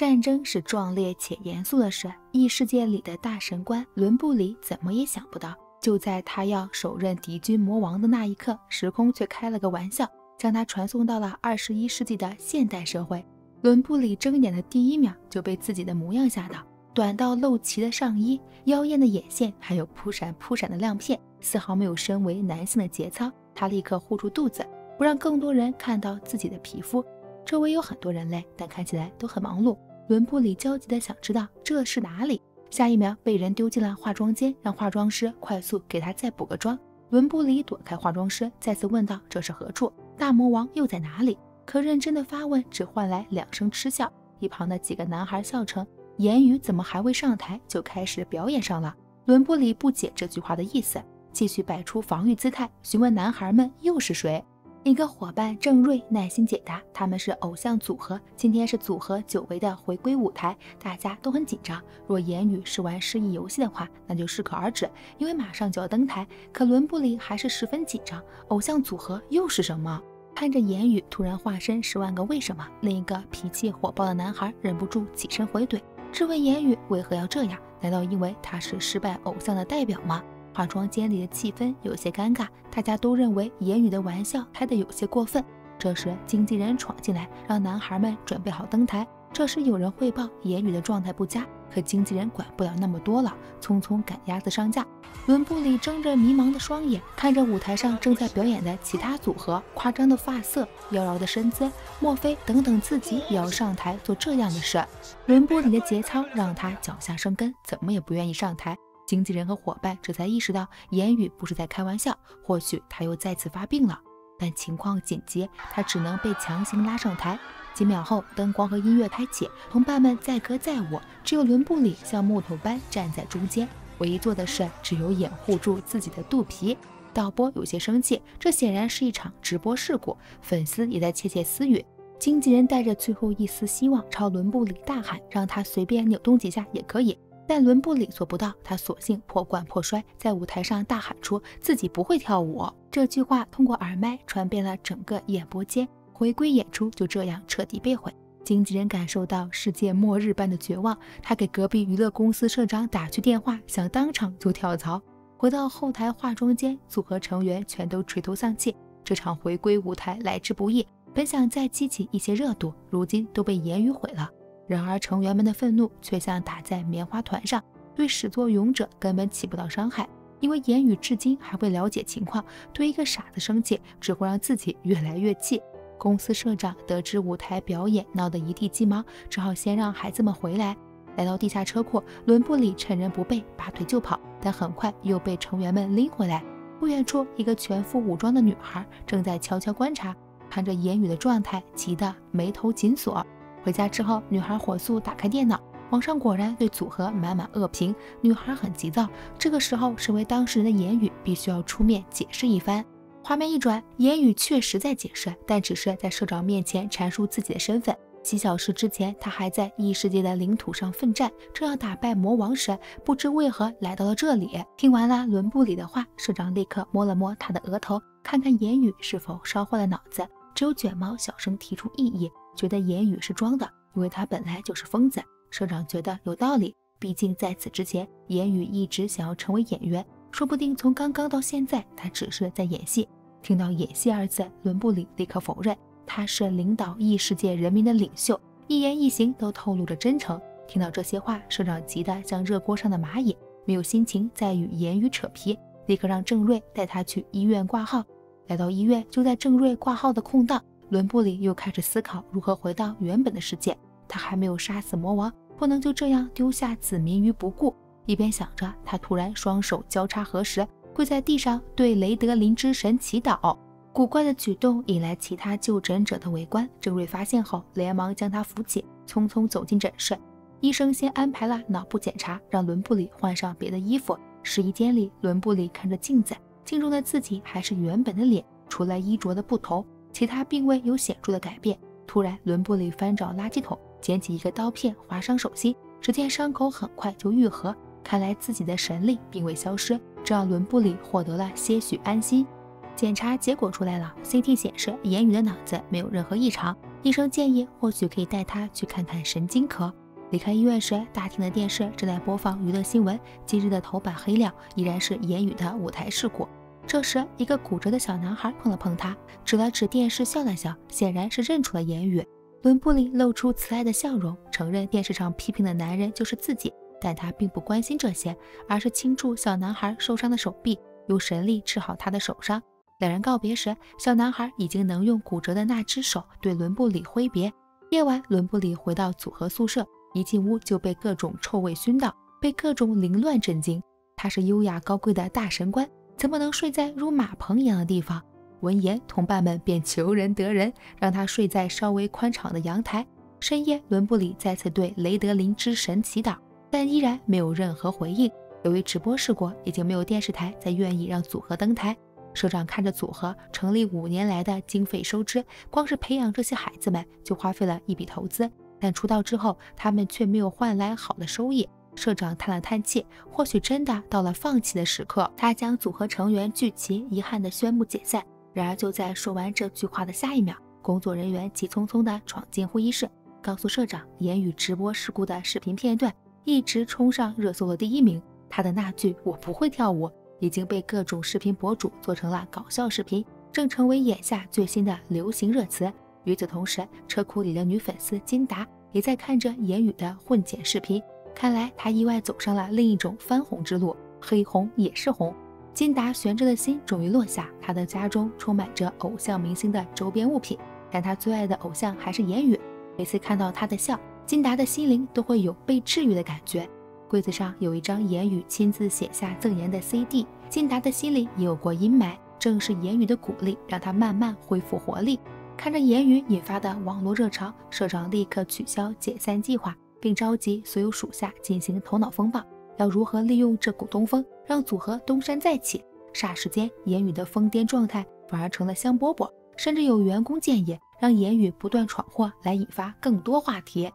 战争是壮烈且严肃的事，异世界里的大神官伦布里怎么也想不到，就在他要手刃敌军魔王的那一刻，时空却开了个玩笑，将他传送到了二十一世纪的现代社会。伦布里睁眼的第一秒就被自己的模样吓到，短到露脐的上衣，妖艳的眼线，还有扑闪扑闪的亮片，丝毫没有身为男性的节操。他立刻护住肚子，不让更多人看到自己的皮肤。周围有很多人类，但看起来都很忙碌。伦布里焦急地想知道这是哪里。下一秒被人丢进了化妆间，让化妆师快速给他再补个妆。伦布里躲开化妆师，再次问道：“这是何处？大魔王又在哪里？”可认真的发问只换来两声嗤笑。一旁的几个男孩笑称：“言语怎么还未上台就开始表演上了？”伦布里不解这句话的意思，继续摆出防御姿态，询问男孩们又是谁。一个伙伴郑瑞耐心解答：“他们是偶像组合，今天是组合久违的回归舞台，大家都很紧张。若言语是玩失忆游戏的话，那就适可而止，因为马上就要登台。可伦布里还是十分紧张，偶像组合又是什么？”看着言语突然化身十万个为什么，另一个脾气火爆的男孩忍不住起身回怼，质问言语为何要这样？难道因为他是失败偶像的代表吗？化妆间里的气氛有些尴尬，大家都认为言语的玩笑开得有些过分。这时，经纪人闯进来，让男孩们准备好登台。这时，有人汇报言语的状态不佳，可经纪人管不了那么多了，匆匆赶鸭子上架。伦布里睁着迷茫的双眼，看着舞台上正在表演的其他组合，夸张的发色，妖娆的身姿，莫非等等自己也要上台做这样的事？伦布里的节操让他脚下生根，怎么也不愿意上台。经纪人和伙伴这才意识到，言语不是在开玩笑，或许他又再次发病了。但情况紧急，他只能被强行拉上台。几秒后，灯光和音乐开启，同伴们载歌载舞，只有伦布里像木头般站在中间，唯一做的事只有掩护住自己的肚皮。导播有些生气，这显然是一场直播事故，粉丝也在窃窃私语。经纪人带着最后一丝希望朝伦布里大喊：“让他随便扭动几下也可以。”但伦布里做不到，他索性破罐破摔，在舞台上大喊出自己不会跳舞。这句话通过耳麦传遍了整个演播间，回归演出就这样彻底被毁。经纪人感受到世界末日般的绝望，他给隔壁娱乐公司社长打去电话，想当场就跳槽。回到后台化妆间，组合成员全都垂头丧气。这场回归舞台来之不易，本想再激起一些热度，如今都被言语毁了。然而，成员们的愤怒却像打在棉花团上，对始作俑者根本起不到伤害。因为言语至今还未了解情况，对一个傻子生气只会让自己越来越气。公司社长得知舞台表演闹得一地鸡毛，只好先让孩子们回来。来到地下车库，伦布里趁人不备拔腿就跑，但很快又被成员们拎回来。不远处，一个全副武装的女孩正在悄悄观察，看着言语的状态，急得眉头紧锁。回家之后，女孩火速打开电脑，网上果然对组合满满恶评。女孩很急躁，这个时候，身为当事人的言语必须要出面解释一番。画面一转，言语确实在解释，但只是在社长面前阐述自己的身份。几小时之前，他还在异世界的领土上奋战，正要打败魔王时，不知为何来到了这里。听完了伦布里的话，社长立刻摸了摸他的额头，看看言语是否烧坏了脑子。只有卷毛小声提出异议。觉得言语是装的，因为他本来就是疯子。社长觉得有道理，毕竟在此之前，言语一直想要成为演员，说不定从刚刚到现在，他只是在演戏。听到“演戏”二字，伦布里立刻否认，他是领导异世界人民的领袖，一言一行都透露着真诚。听到这些话，社长急得像热锅上的蚂蚁，没有心情再与言语扯皮，立刻让郑瑞带他去医院挂号。来到医院，就在郑瑞挂号的空档。伦布里又开始思考如何回到原本的世界。他还没有杀死魔王，不能就这样丢下子民于不顾。一边想着，他突然双手交叉合十，跪在地上对雷德林之神祈祷。古怪的举动引来其他就诊者的围观。郑瑞发现后，连忙将他扶起，匆匆走进诊室。医生先安排了脑部检查，让伦布里换上别的衣服。试衣间里，伦布里看着镜子，镜中的自己还是原本的脸，除了衣着的不同。其他并未有显著的改变。突然，伦布里翻找垃圾桶，捡起一个刀片，划伤手心。只见伤口很快就愈合，看来自己的神力并未消失，这让伦布里获得了些许安心。检查结果出来了，CT 显示言语的脑子没有任何异常，医生建议或许可以带他去看看神经科。离开医院时，大厅的电视正在播放娱乐新闻。今日的头版黑料依然是言语的舞台事故。这时，一个骨折的小男孩碰了碰他，指了指电视，笑了笑，显然是认出了言语。伦布里露出慈爱的笑容，承认电视上批评的男人就是自己，但他并不关心这些，而是轻触小男孩受伤的手臂，用神力治好他的手伤。两人告别时，小男孩已经能用骨折的那只手对伦布里挥别。夜晚，伦布里回到组合宿舍。一进屋就被各种臭味熏到，被各种凌乱震惊。他是优雅高贵的大神官，怎么能睡在如马棚一样的地方？闻言，同伴们便求仁得仁，让他睡在稍微宽敞的阳台。深夜，伦布里再次对雷德林之神祈祷，但依然没有任何回应。由于直播事故，已经没有电视台再愿意让组合登台。社长看着组合成立五年来的经费收支，光是培养这些孩子们就花费了一笔投资。但出道之后，他们却没有换来好的收益。社长叹了叹气，或许真的到了放弃的时刻。他将组合成员聚齐，遗憾地宣布解散。然而，就在说完这句话的下一秒，工作人员急匆匆地闯进会议室，告诉社长，言语直播事故的视频片段一直冲上热搜的第一名。他的那句“我不会跳舞”已经被各种视频博主做成了搞笑视频，正成为眼下最新的流行热词。与此同时，车库里的女粉丝金达也在看着言语的混剪视频。看来她意外走上了另一种翻红之路，黑红也是红。金达悬着的心终于落下。她的家中充满着偶像明星的周边物品，但她最爱的偶像还是言语。每次看到他的笑，金达的心灵都会有被治愈的感觉。柜子上有一张言语亲自写下赠言的 CD。金达的心里也有过阴霾，正是言语的鼓励，让他慢慢恢复活力。看着言语引发的网络热潮，社长立刻取消解散计划，并召集所有属下进行头脑风暴，要如何利用这股东风让组合东山再起。霎时间，言语的疯癫状态反而成了香饽饽，甚至有员工建议让言语不断闯祸，来引发更多话题。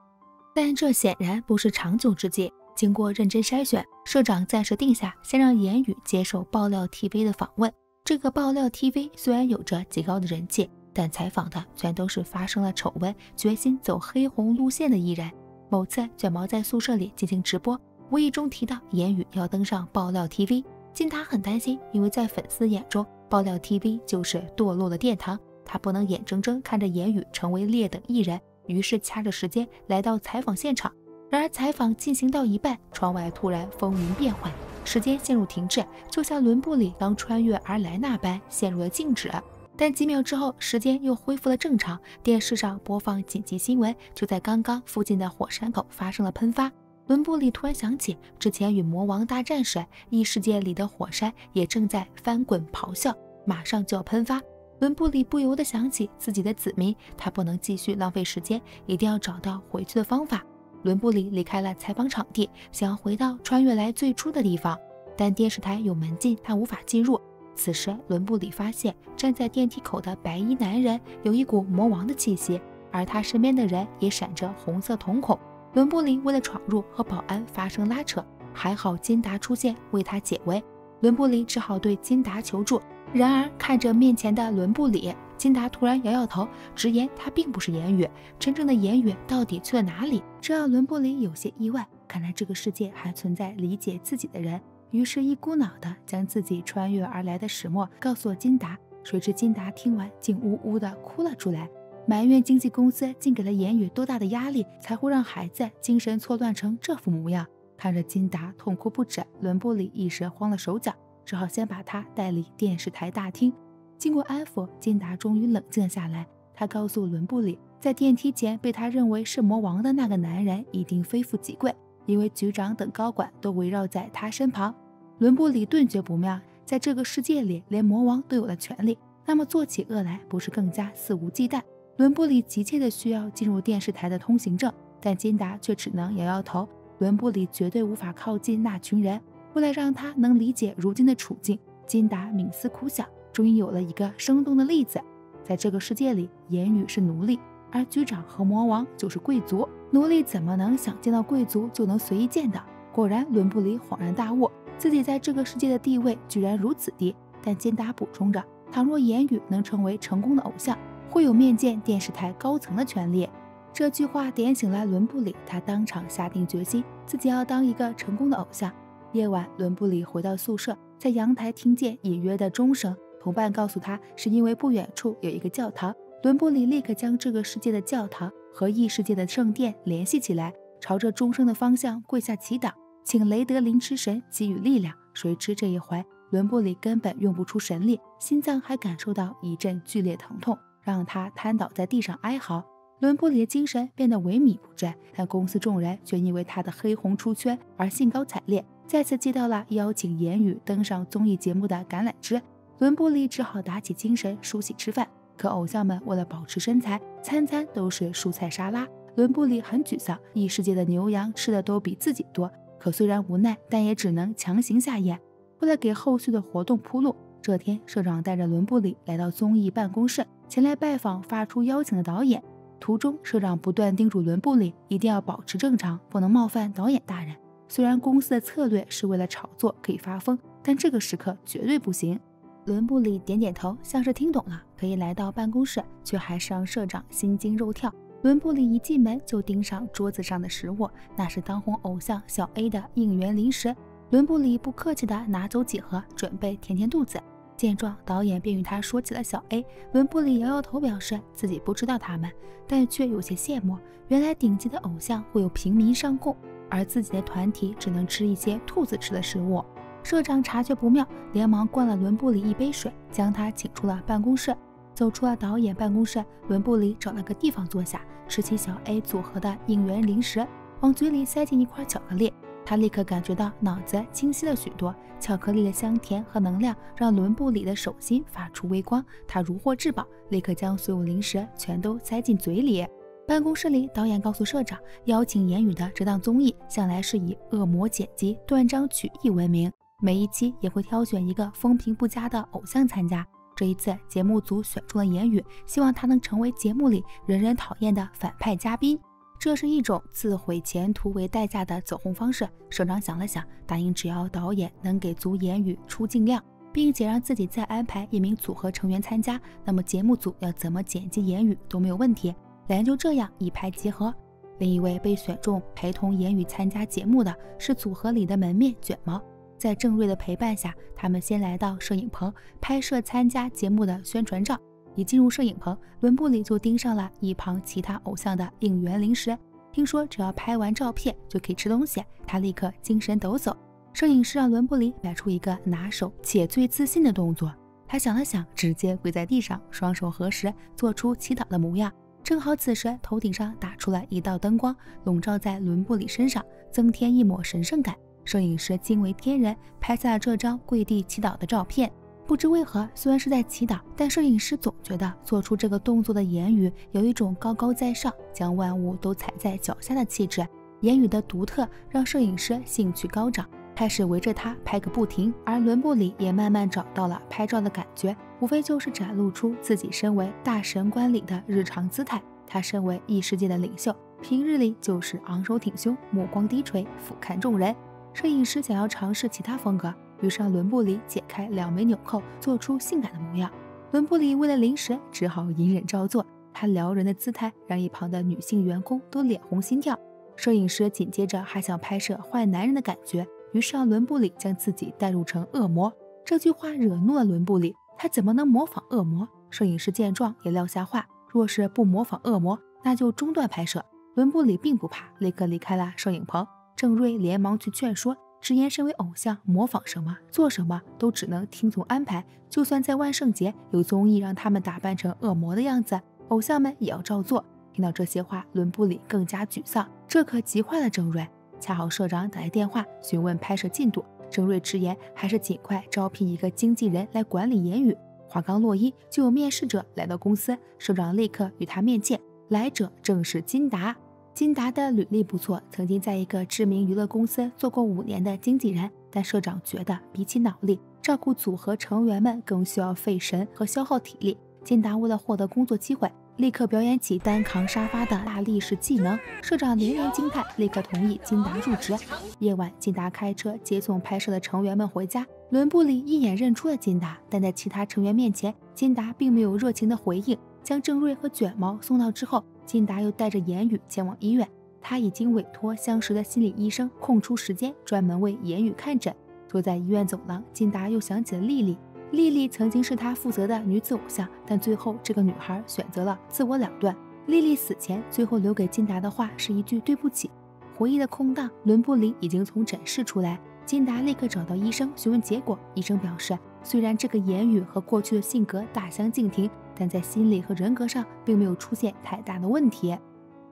但这显然不是长久之计。经过认真筛选，社长暂时定下先让言语接受爆料 TV 的访问。这个爆料 TV 虽然有着极高的人气。但采访的全都是发生了丑闻、决心走黑红路线的艺人。某次卷毛在宿舍里进行直播，无意中提到言语要登上爆料 TV，金塔很担心，因为在粉丝眼中，爆料 TV 就是堕落的殿堂，他不能眼睁睁看着言语成为劣等艺人，于是掐着时间来到采访现场。然而采访进行到一半，窗外突然风云变幻，时间陷入停滞，就像伦布里刚穿越而来那般陷入了静止。但几秒之后，时间又恢复了正常。电视上播放紧急新闻，就在刚刚，附近的火山口发生了喷发。伦布里突然想起，之前与魔王大战时，异世界里的火山也正在翻滚咆哮，马上就要喷发。伦布里不由得想起自己的子民，他不能继续浪费时间，一定要找到回去的方法。伦布里离开了采访场地，想要回到穿越来最初的地方，但电视台有门禁，他无法进入。此时，伦布里发现站在电梯口的白衣男人有一股魔王的气息，而他身边的人也闪着红色瞳孔。伦布里为了闯入，和保安发生拉扯，还好金达出现为他解围。伦布里只好对金达求助。然而，看着面前的伦布里，金达突然摇摇头，直言他并不是言语。真正的言语到底去了哪里？这让伦布里有些意外。看来这个世界还存在理解自己的人。于是，一股脑的将自己穿越而来的始末告诉了金达。谁知金达听完，竟呜呜的哭了出来，埋怨经纪公司竟给了言语多大的压力，才会让孩子精神错乱成这副模样。看着金达痛哭不止，伦布里一时慌了手脚，只好先把他带离电视台大厅。经过安抚，金达终于冷静了下来。他告诉伦布里，在电梯前被他认为是魔王的那个男人一定非富即贵，因为局长等高管都围绕在他身旁。伦布里顿觉不妙，在这个世界里，连魔王都有了权利，那么做起恶来不是更加肆无忌惮？伦布里急切地需要进入电视台的通行证，但金达却只能摇摇头。伦布里绝对无法靠近那群人。为了让他能理解如今的处境，金达冥思苦想，终于有了一个生动的例子：在这个世界里，言语是奴隶，而局长和魔王就是贵族。奴隶怎么能想见到贵族就能随意见到？果然，伦布里恍然大悟。自己在这个世界的地位居然如此低，但金达补充着：倘若言语能成为成功的偶像，会有面见电视台高层的权利。这句话点醒了伦布里，他当场下定决心，自己要当一个成功的偶像。夜晚，伦布里回到宿舍，在阳台听见隐约的钟声，同伴告诉他，是因为不远处有一个教堂。伦布里立刻将这个世界的教堂和异世界的圣殿联系起来，朝着钟声的方向跪下祈祷，请雷德林之神给予力量。谁知这一回，伦布里根本用不出神力，心脏还感受到一阵剧烈疼痛，让他瘫倒在地上哀嚎。伦布里的精神变得萎靡不振，但公司众人却因为他的黑红出圈而兴高采烈，再次接到了邀请言语登上综艺节目的橄榄枝。伦布里只好打起精神梳洗吃饭，可偶像们为了保持身材，餐餐都是蔬菜沙拉。伦布里很沮丧，异世界的牛羊吃的都比自己多，可虽然无奈，但也只能强行下咽。为了给后续的活动铺路，这天社长带着伦布里来到综艺办公室，前来拜访发出邀请的导演。途中，社长不断叮嘱伦布里一定要保持正常，不能冒犯导演大人。虽然公司的策略是为了炒作可以发疯，但这个时刻绝对不行。伦布里点点头，像是听懂了，可以来到办公室，却还是让社长心惊肉跳。伦布里一进门就盯上桌子上的食物，那是当红偶像小 A 的应援零食。伦布里不客气地拿走几盒，准备填填肚子。见状，导演便与他说起了小 A。伦布里摇摇头，表示自己不知道他们，但却有些羡慕。原来顶级的偶像会有平民上供，而自己的团体只能吃一些兔子吃的食物。社长察觉不妙，连忙灌了伦布里一杯水，将他请出了办公室。走出了导演办公室，伦布里找了个地方坐下，吃起小 A 组合的应援零食，往嘴里塞进一块巧克力。他立刻感觉到脑子清晰了许多，巧克力的香甜和能量让伦布里的手心发出微光。他如获至宝，立刻将所有零食全都塞进嘴里。办公室里，导演告诉社长，邀请言语的这档综艺向来是以恶魔剪辑、断章取义闻名，每一期也会挑选一个风评不佳的偶像参加。这一次，节目组选中了言语，希望他能成为节目里人人讨厌的反派嘉宾。这是一种自毁前途为代价的走红方式。社长想了想，答应只要导演能给足言语出镜量，并且让自己再安排一名组合成员参加，那么节目组要怎么剪辑言语都没有问题。两人就这样一拍即合。另一位被选中陪同言语参加节目的是组合里的门面卷毛。在郑瑞的陪伴下，他们先来到摄影棚拍摄参加节目的宣传照。一进入摄影棚，伦布里就盯上了一旁其他偶像的应援零食。听说只要拍完照片就可以吃东西，他立刻精神抖擞。摄影师让伦布里摆出一个拿手且最自信的动作。他想了想，直接跪在地上，双手合十，做出祈祷的模样。正好此时头顶上打出了一道灯光，笼罩在伦布里身上，增添一抹神圣感。摄影师惊为天人，拍下了这张跪地祈祷的照片。不知为何，虽然是在祈祷，但摄影师总觉得做出这个动作的言语有一种高高在上，将万物都踩在脚下的气质。言语的独特让摄影师兴趣高涨，开始围着他拍个不停。而伦布里也慢慢找到了拍照的感觉，无非就是展露出自己身为大神官里的日常姿态。他身为异世界的领袖，平日里就是昂首挺胸，目光低垂，俯瞰众人。摄影师想要尝试其他风格。于是让伦布里解开两枚纽扣，做出性感的模样。伦布里为了零食，只好隐忍照做。他撩人的姿态让一旁的女性员工都脸红心跳。摄影师紧接着还想拍摄坏男人的感觉，于是让伦布里将自己代入成恶魔。这句话惹怒了伦布里，他怎么能模仿恶魔？摄影师见状也撂下话，若是不模仿恶魔，那就中断拍摄。伦布里并不怕，立刻离开了摄影棚。郑瑞连忙去劝说。直言，身为偶像，模仿什么、做什么都只能听从安排。就算在万圣节有综艺让他们打扮成恶魔的样子，偶像们也要照做。听到这些话，伦布里更加沮丧，这可急坏了郑瑞。恰好社长打来电话询问拍摄进度，郑瑞直言还是尽快招聘一个经纪人来管理言语。话刚落音，就有面试者来到公司，社长立刻与他面见。来者正是金达。金达的履历不错，曾经在一个知名娱乐公司做过五年的经纪人。但社长觉得，比起脑力，照顾组合成员们更需要费神和消耗体力。金达为了获得工作机会，立刻表演起单扛沙发的大力士技能。社长连连惊叹，立刻同意金达入职。夜晚，金达开车接送拍摄的成员们回家。伦布里一眼认出了金达，但在其他成员面前，金达并没有热情的回应。将郑瑞和卷毛送到之后，金达又带着言语前往医院。他已经委托相识的心理医生空出时间，专门为言语看诊。坐在医院走廊，金达又想起了丽丽。丽丽曾经是他负责的女子偶像，但最后这个女孩选择了自我了断。丽丽死前最后留给金达的话是一句对不起。回忆的空档，伦布里已经从诊室出来，金达立刻找到医生询问结果。医生表示，虽然这个言语和过去的性格大相径庭，但在心理和人格上并没有出现太大的问题。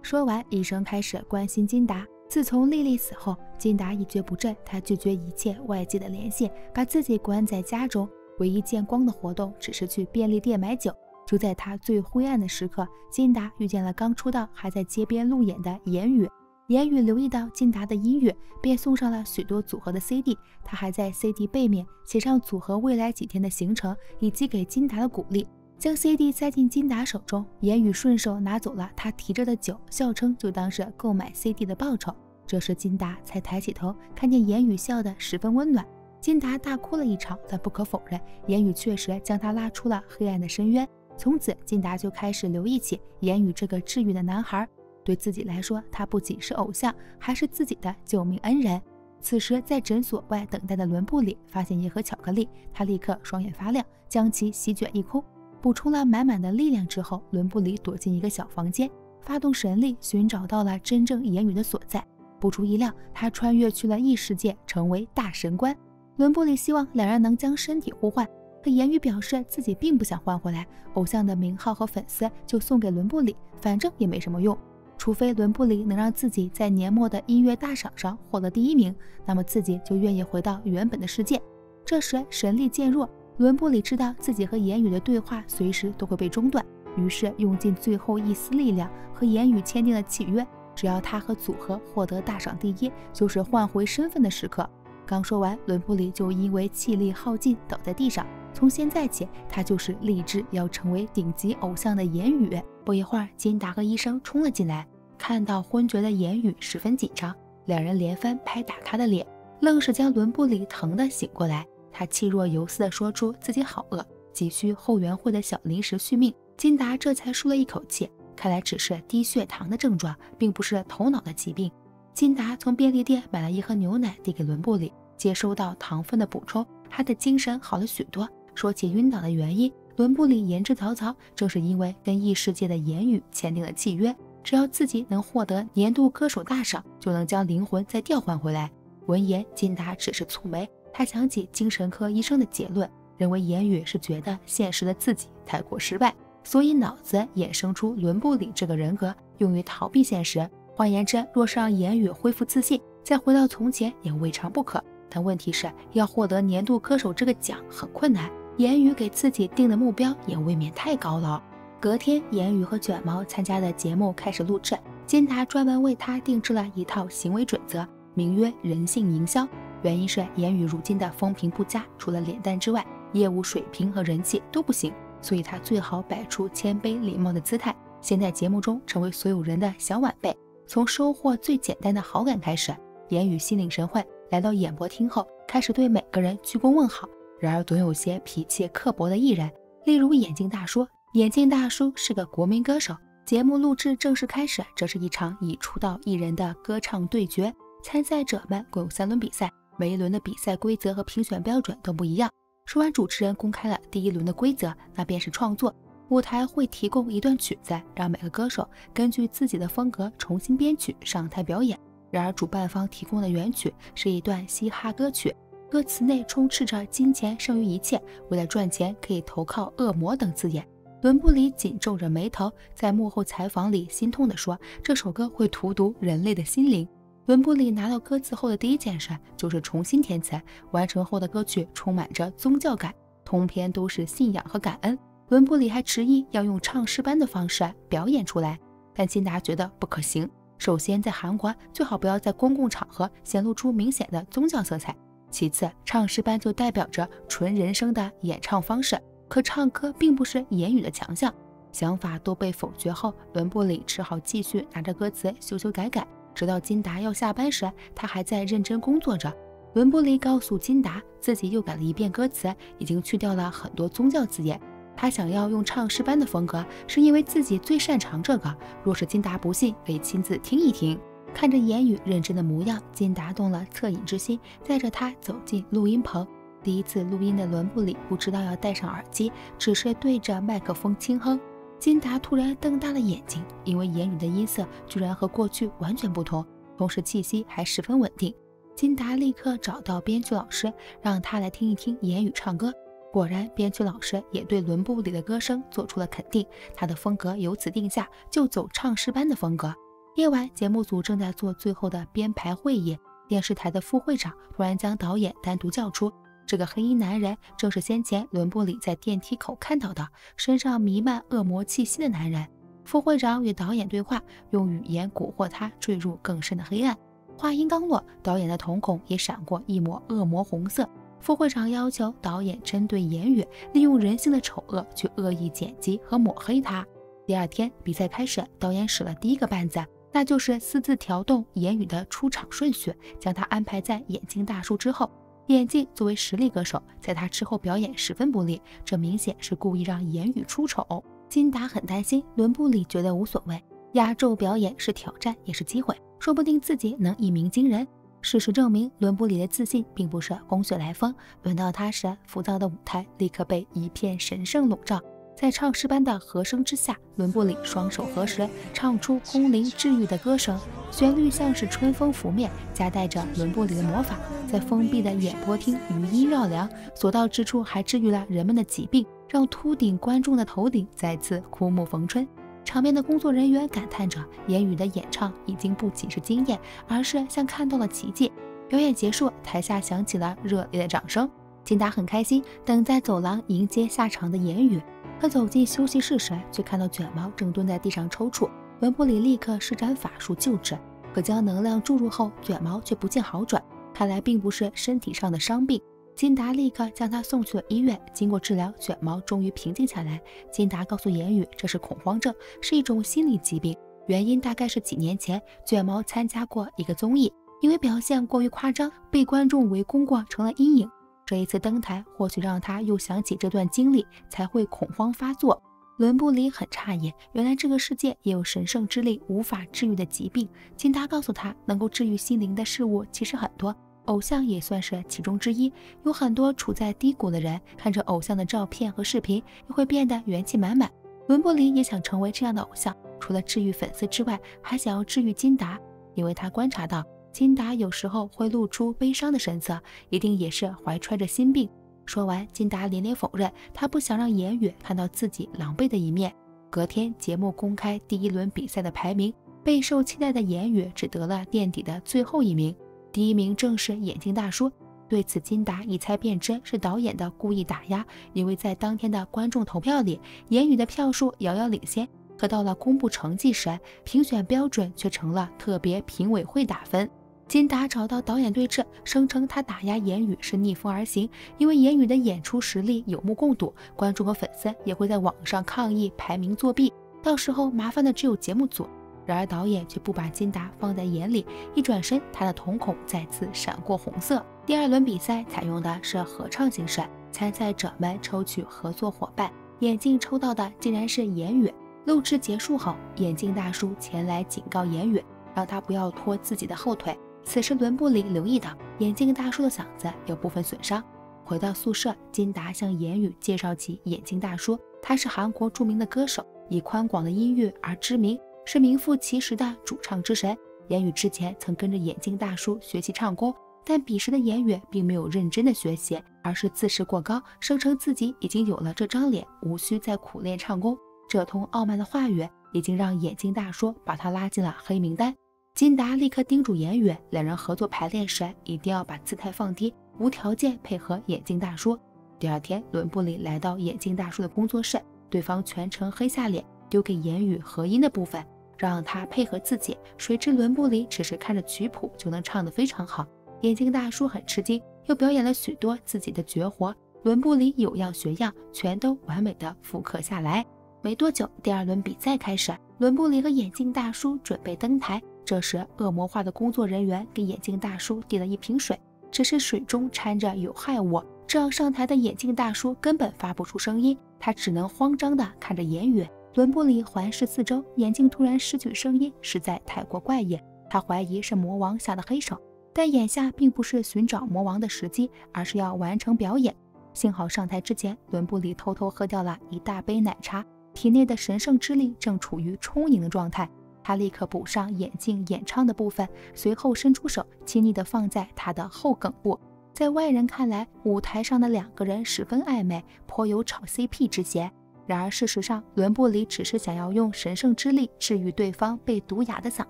说完，医生开始关心金达。自从丽丽死后，金达一蹶不振，他拒绝一切外界的联系，把自己关在家中。唯一见光的活动只是去便利店买酒。就在他最灰暗的时刻，金达遇见了刚出道还在街边路演的言语。言语留意到金达的音乐，便送上了许多组合的 CD。他还在 CD 背面写上组合未来几天的行程以及给金达的鼓励。将 CD 塞进金达手中，言语顺手拿走了他提着的酒，笑称就当是购买 CD 的报酬。这时金达才抬起头，看见言语笑得十分温暖。金达大哭了一场，但不可否认，言语确实将他拉出了黑暗的深渊。从此，金达就开始留意起言语这个治愈的男孩。对自己来说，他不仅是偶像，还是自己的救命恩人。此时，在诊所外等待的伦布里发现一盒巧克力，他立刻双眼发亮，将其席卷一空。补充了满满的力量之后，伦布里躲进一个小房间，发动神力寻找到了真正言语的所在。不出意料，他穿越去了异世界，成为大神官。伦布里希望两人能将身体互换，可言语表示自己并不想换回来。偶像的名号和粉丝就送给伦布里，反正也没什么用。除非伦布里能让自己在年末的音乐大赏上获得第一名，那么自己就愿意回到原本的世界。这时神力渐弱，伦布里知道自己和言语的对话随时都会被中断，于是用尽最后一丝力量和言语签订了契约：只要他和组合获得大赏第一，就是换回身份的时刻。刚说完，伦布里就因为气力耗尽倒在地上。从现在起，他就是立志要成为顶级偶像的言语。不一会儿，金达和医生冲了进来，看到昏厥的言语，十分紧张，两人连番拍打他的脸，愣是将伦布里疼得醒过来。他气若游丝地说出自己好饿，急需后援会的小零食续命。金达这才舒了一口气，看来只是低血糖的症状，并不是头脑的疾病。金达从便利店买了一盒牛奶，递给伦布里。接收到糖分的补充，他的精神好了许多。说起晕倒的原因，伦布里言之凿凿，正是因为跟异世界的言语签订了契约，只要自己能获得年度歌手大赏，就能将灵魂再调换回来。闻言，金达只是蹙眉。他想起精神科医生的结论，认为言语是觉得现实的自己太过失败，所以脑子衍生出伦布里这个人格，用于逃避现实。换言之，若是让言语恢复自信，再回到从前，也未尝不可。但问题是要获得年度歌手这个奖很困难，言语给自己定的目标也未免太高了。隔天，言语和卷毛参加的节目开始录制，金达专门为他定制了一套行为准则，名曰人性营销。原因是言语如今的风评不佳，除了脸蛋之外，业务水平和人气都不行，所以他最好摆出谦卑礼貌的姿态，先在节目中成为所有人的小晚辈，从收获最简单的好感开始。言语心领神会。来到演播厅后，开始对每个人鞠躬问好。然而，总有些脾气刻薄的艺人，例如眼镜大叔。眼镜大叔是个国民歌手。节目录制正式开始，这是一场已出道艺人的歌唱对决。参赛者们共有三轮比赛，每一轮的比赛规则和评选标准都不一样。说完，主持人公开了第一轮的规则，那便是创作。舞台会提供一段曲子，让每个歌手根据自己的风格重新编曲上台表演。然而，主办方提供的原曲是一段嘻哈歌曲，歌词内充斥着“金钱胜于一切”，为了赚钱可以投靠恶魔等字眼。伦布里紧皱着眉头，在幕后采访里心痛地说：“这首歌会荼毒人类的心灵。”伦布里拿到歌词后的第一件事就是重新填词，完成后的歌曲充满着宗教感，通篇都是信仰和感恩。伦布里还执意要用唱诗班的方式表演出来，但金达觉得不可行。首先，在韩国最好不要在公共场合显露出明显的宗教色彩。其次，唱诗班就代表着纯人声的演唱方式，可唱歌并不是言语的强项。想法都被否决后，伦布里只好继续拿着歌词修修改改，直到金达要下班时，他还在认真工作着。伦布里告诉金达，自己又改了一遍歌词，已经去掉了很多宗教字眼。他想要用唱诗班的风格，是因为自己最擅长这个。若是金达不信，可以亲自听一听。看着言语认真的模样，金达动了恻隐之心，带着他走进录音棚。第一次录音的伦布里不知道要戴上耳机，只是对着麦克风轻哼。金达突然瞪大了眼睛，因为言语的音色居然和过去完全不同，同时气息还十分稳定。金达立刻找到编曲老师，让他来听一听言语唱歌。果然，编曲老师也对伦布里的歌声做出了肯定，他的风格由此定下，就走唱诗班的风格。夜晚，节目组正在做最后的编排会议，电视台的副会长突然将导演单独叫出。这个黑衣男人正是先前伦布里在电梯口看到的，身上弥漫恶魔气息的男人。副会长与导演对话，用语言蛊惑他坠入更深的黑暗。话音刚落，导演的瞳孔也闪过一抹恶魔红色。副会长要求导演针对言语，利用人性的丑恶去恶意剪辑和抹黑他。第二天比赛开始，导演使了第一个绊子，那就是私自调动言语的出场顺序，将他安排在眼镜大叔之后。眼镜作为实力歌手，在他之后表演十分不利，这明显是故意让言语出丑。金达很担心，伦布里觉得无所谓，压轴表演是挑战，也是机会，说不定自己能一鸣惊人。事实证明，伦布里的自信并不是空穴来风。轮到他时，浮躁的舞台立刻被一片神圣笼罩。在唱诗般的和声之下，伦布里双手合十，唱出空灵治愈的歌声，旋律像是春风拂面，夹带着伦布里的魔法，在封闭的演播厅余音绕梁，所到之处还治愈了人们的疾病，让秃顶观众的头顶再次枯木逢春。场面的工作人员感叹着，言语的演唱已经不仅是惊艳，而是像看到了奇迹。表演结束，台下响起了热烈的掌声。金达很开心，等在走廊迎接下场的言语。他走进休息室时，却看到卷毛正蹲在地上抽搐。文布里立刻施展法术救治，可将能量注入后，卷毛却不见好转。看来并不是身体上的伤病。金达立刻将他送去了医院。经过治疗，卷毛终于平静下来。金达告诉言语，这是恐慌症，是一种心理疾病。原因大概是几年前卷毛参加过一个综艺，因为表现过于夸张，被观众围攻过，成了阴影。这一次登台，或许让他又想起这段经历，才会恐慌发作。伦布里很诧异，原来这个世界也有神圣之力无法治愈的疾病。金达告诉他，能够治愈心灵的事物其实很多。偶像也算是其中之一，有很多处在低谷的人，看着偶像的照片和视频，也会变得元气满满。伦布里也想成为这样的偶像，除了治愈粉丝之外，还想要治愈金达，因为他观察到金达有时候会露出悲伤的神色，一定也是怀揣着心病。说完，金达连连否认，他不想让言语看到自己狼狈的一面。隔天，节目公开第一轮比赛的排名，备受期待的言语只得了垫底的最后一名。第一名正是眼镜大叔，对此金达一猜便知是导演的故意打压，因为在当天的观众投票里，言语的票数遥遥领先，可到了公布成绩时，评选标准却成了特别评委会打分。金达找到导演对峙，声称他打压言语是逆风而行，因为言语的演出实力有目共睹，观众和粉丝也会在网上抗议排名作弊，到时候麻烦的只有节目组。然而导演却不把金达放在眼里，一转身，他的瞳孔再次闪过红色。第二轮比赛采用的是合唱形式，参赛者们抽取合作伙伴，眼镜抽到的竟然是言语。录制结束后，眼镜大叔前来警告言语，让他不要拖自己的后腿。此时伦布里留意到眼镜大叔的嗓子有部分损伤。回到宿舍，金达向言语介绍起眼镜大叔，他是韩国著名的歌手，以宽广的音域而知名。是名副其实的主唱之神。言语之前曾跟着眼镜大叔学习唱功，但彼时的言语并没有认真的学习，而是自视过高，声称自己已经有了这张脸，无需再苦练唱功。这通傲慢的话语已经让眼镜大叔把他拉进了黑名单。金达立刻叮嘱言语，两人合作排练时一定要把姿态放低，无条件配合眼镜大叔。第二天，伦布里来到眼镜大叔的工作室，对方全程黑下脸，丢给言语和音的部分。让他配合自己，谁知伦布里只是看着曲谱就能唱得非常好。眼镜大叔很吃惊，又表演了许多自己的绝活，伦布里有样学样，全都完美的复刻下来。没多久，第二轮比赛开始，伦布里和眼镜大叔准备登台。这时，恶魔化的工作人员给眼镜大叔递了一瓶水，只是水中掺着有害物，这让上台的眼镜大叔根本发不出声音。他只能慌张地看着言语。伦布里环视四周，眼睛突然失去声音，实在太过怪异。他怀疑是魔王下的黑手，但眼下并不是寻找魔王的时机，而是要完成表演。幸好上台之前，伦布里偷偷喝掉了一大杯奶茶，体内的神圣之力正处于充盈的状态。他立刻补上眼镜演唱的部分，随后伸出手，亲昵地放在他的后颈部。在外人看来，舞台上的两个人十分暧昧，颇有炒 CP 之嫌。然而事实上，伦布里只是想要用神圣之力治愈对方被毒哑的嗓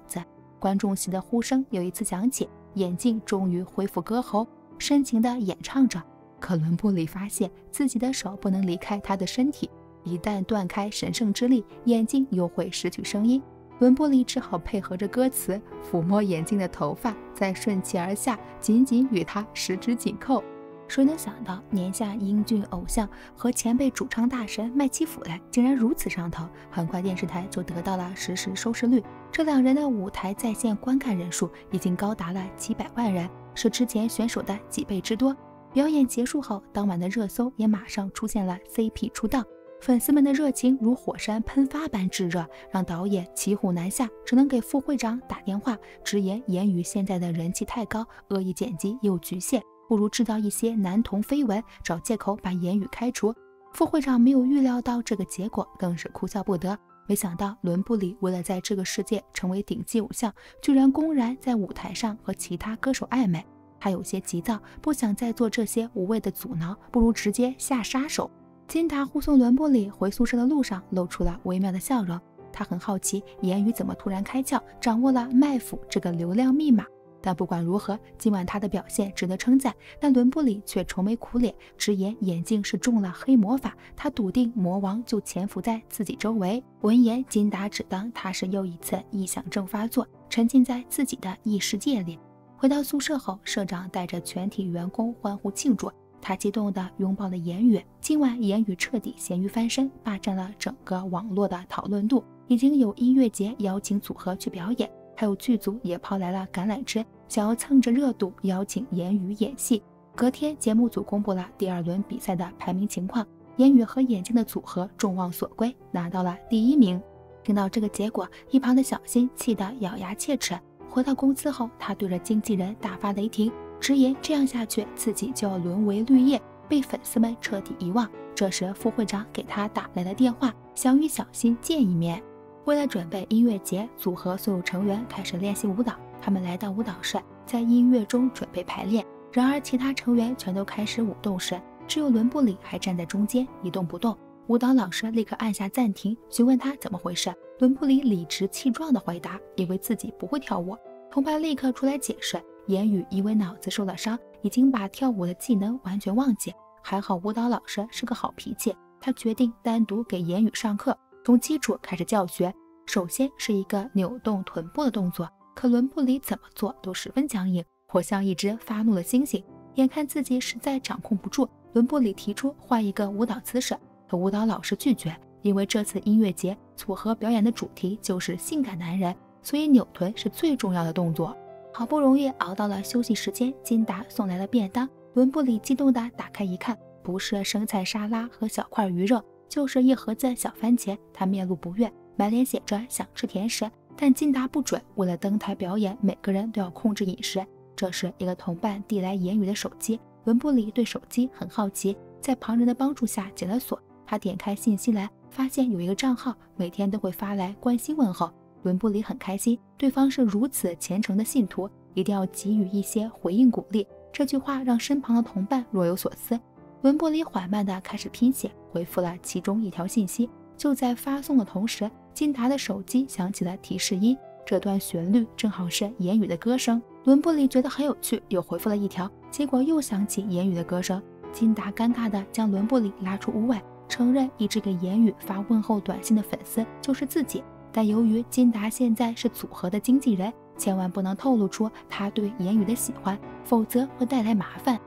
子。观众席的呼声又一次响起，眼镜终于恢复歌喉，深情地演唱着。可伦布里发现自己的手不能离开他的身体，一旦断开神圣之力，眼镜又会失去声音。伦布里只好配合着歌词，抚摸眼镜的头发，再顺其而下，紧紧与他十指紧扣。谁能想到，年下英俊偶像和前辈主唱大神麦基弗莱竟然如此上头？很快，电视台就得到了实时收视率。这两人的舞台在线观看人数已经高达了几百万人，是之前选手的几倍之多。表演结束后，当晚的热搜也马上出现了 CP 出道。粉丝们的热情如火山喷发般炙热，让导演骑虎难下，只能给副会长打电话，直言言语现在的人气太高，恶意剪辑又局限，不如制造一些男同绯闻，找借口把言语开除。副会长没有预料到这个结果，更是哭笑不得。没想到伦布里为了在这个世界成为顶级偶像，居然公然在舞台上和其他歌手暧昧。他有些急躁，不想再做这些无谓的阻挠，不如直接下杀手。金达护送伦布里回宿舍的路上，露出了微妙的笑容。他很好奇，言语怎么突然开窍，掌握了麦府这个流量密码。但不管如何，今晚他的表现值得称赞。但伦布里却愁眉苦脸，直言眼镜是中了黑魔法。他笃定魔王就潜伏在自己周围。闻言，金达只当他是又一次臆想症发作，沉浸在自己的异世界里。回到宿舍后，社长带着全体员工欢呼庆祝。他激动地拥抱了言语。今晚言语彻底咸鱼翻身，霸占了整个网络的讨论度。已经有音乐节邀请组合去表演，还有剧组也抛来了橄榄枝，想要蹭着热度邀请言语演戏。隔天，节目组公布了第二轮比赛的排名情况，言语和眼镜的组合众望所归，拿到了第一名。听到这个结果，一旁的小新气得咬牙切齿。回到公司后，他对着经纪人大发雷霆。直言这样下去，自己就要沦为绿叶，被粉丝们彻底遗忘。这时，副会长给他打来了电话，想与小新见一面。为了准备音乐节，组合所有成员开始练习舞蹈。他们来到舞蹈室，在音乐中准备排练。然而，其他成员全都开始舞动时，只有伦布里还站在中间一动不动。舞蹈老师立刻按下暂停，询问他怎么回事。伦布里理直气壮地回答：“以为自己不会跳舞。”同伴立刻出来解释。言语因为脑子受了伤，已经把跳舞的技能完全忘记。还好舞蹈老师是个好脾气，他决定单独给言语上课，从基础开始教学。首先是一个扭动臀部的动作，可伦布里怎么做都十分僵硬，活像一只发怒的猩猩。眼看自己实在掌控不住，伦布里提出换一个舞蹈姿势，可舞蹈老师拒绝，因为这次音乐节组合表演的主题就是性感男人，所以扭臀是最重要的动作。好不容易熬到了休息时间，金达送来了便当。伦布里激动地打开一看，不是生菜沙拉和小块鱼肉，就是一盒子小番茄。他面露不悦，满脸写着想吃甜食，但金达不准。为了登台表演，每个人都要控制饮食。这时，一个同伴递来言语的手机，伦布里对手机很好奇，在旁人的帮助下解了锁。他点开信息栏，发现有一个账号每天都会发来关心问候。伦布里很开心，对方是如此虔诚的信徒，一定要给予一些回应鼓励。这句话让身旁的同伴若有所思。伦布里缓慢地开始拼写，回复了其中一条信息。就在发送的同时，金达的手机响起了提示音，这段旋律正好是言语的歌声。伦布里觉得很有趣，又回复了一条，结果又响起言语的歌声。金达尴尬地将伦布里拉出屋外，承认一直给言语发问候短信的粉丝就是自己。但由于金达现在是组合的经纪人，千万不能透露出他对言语的喜欢，否则会带来麻烦。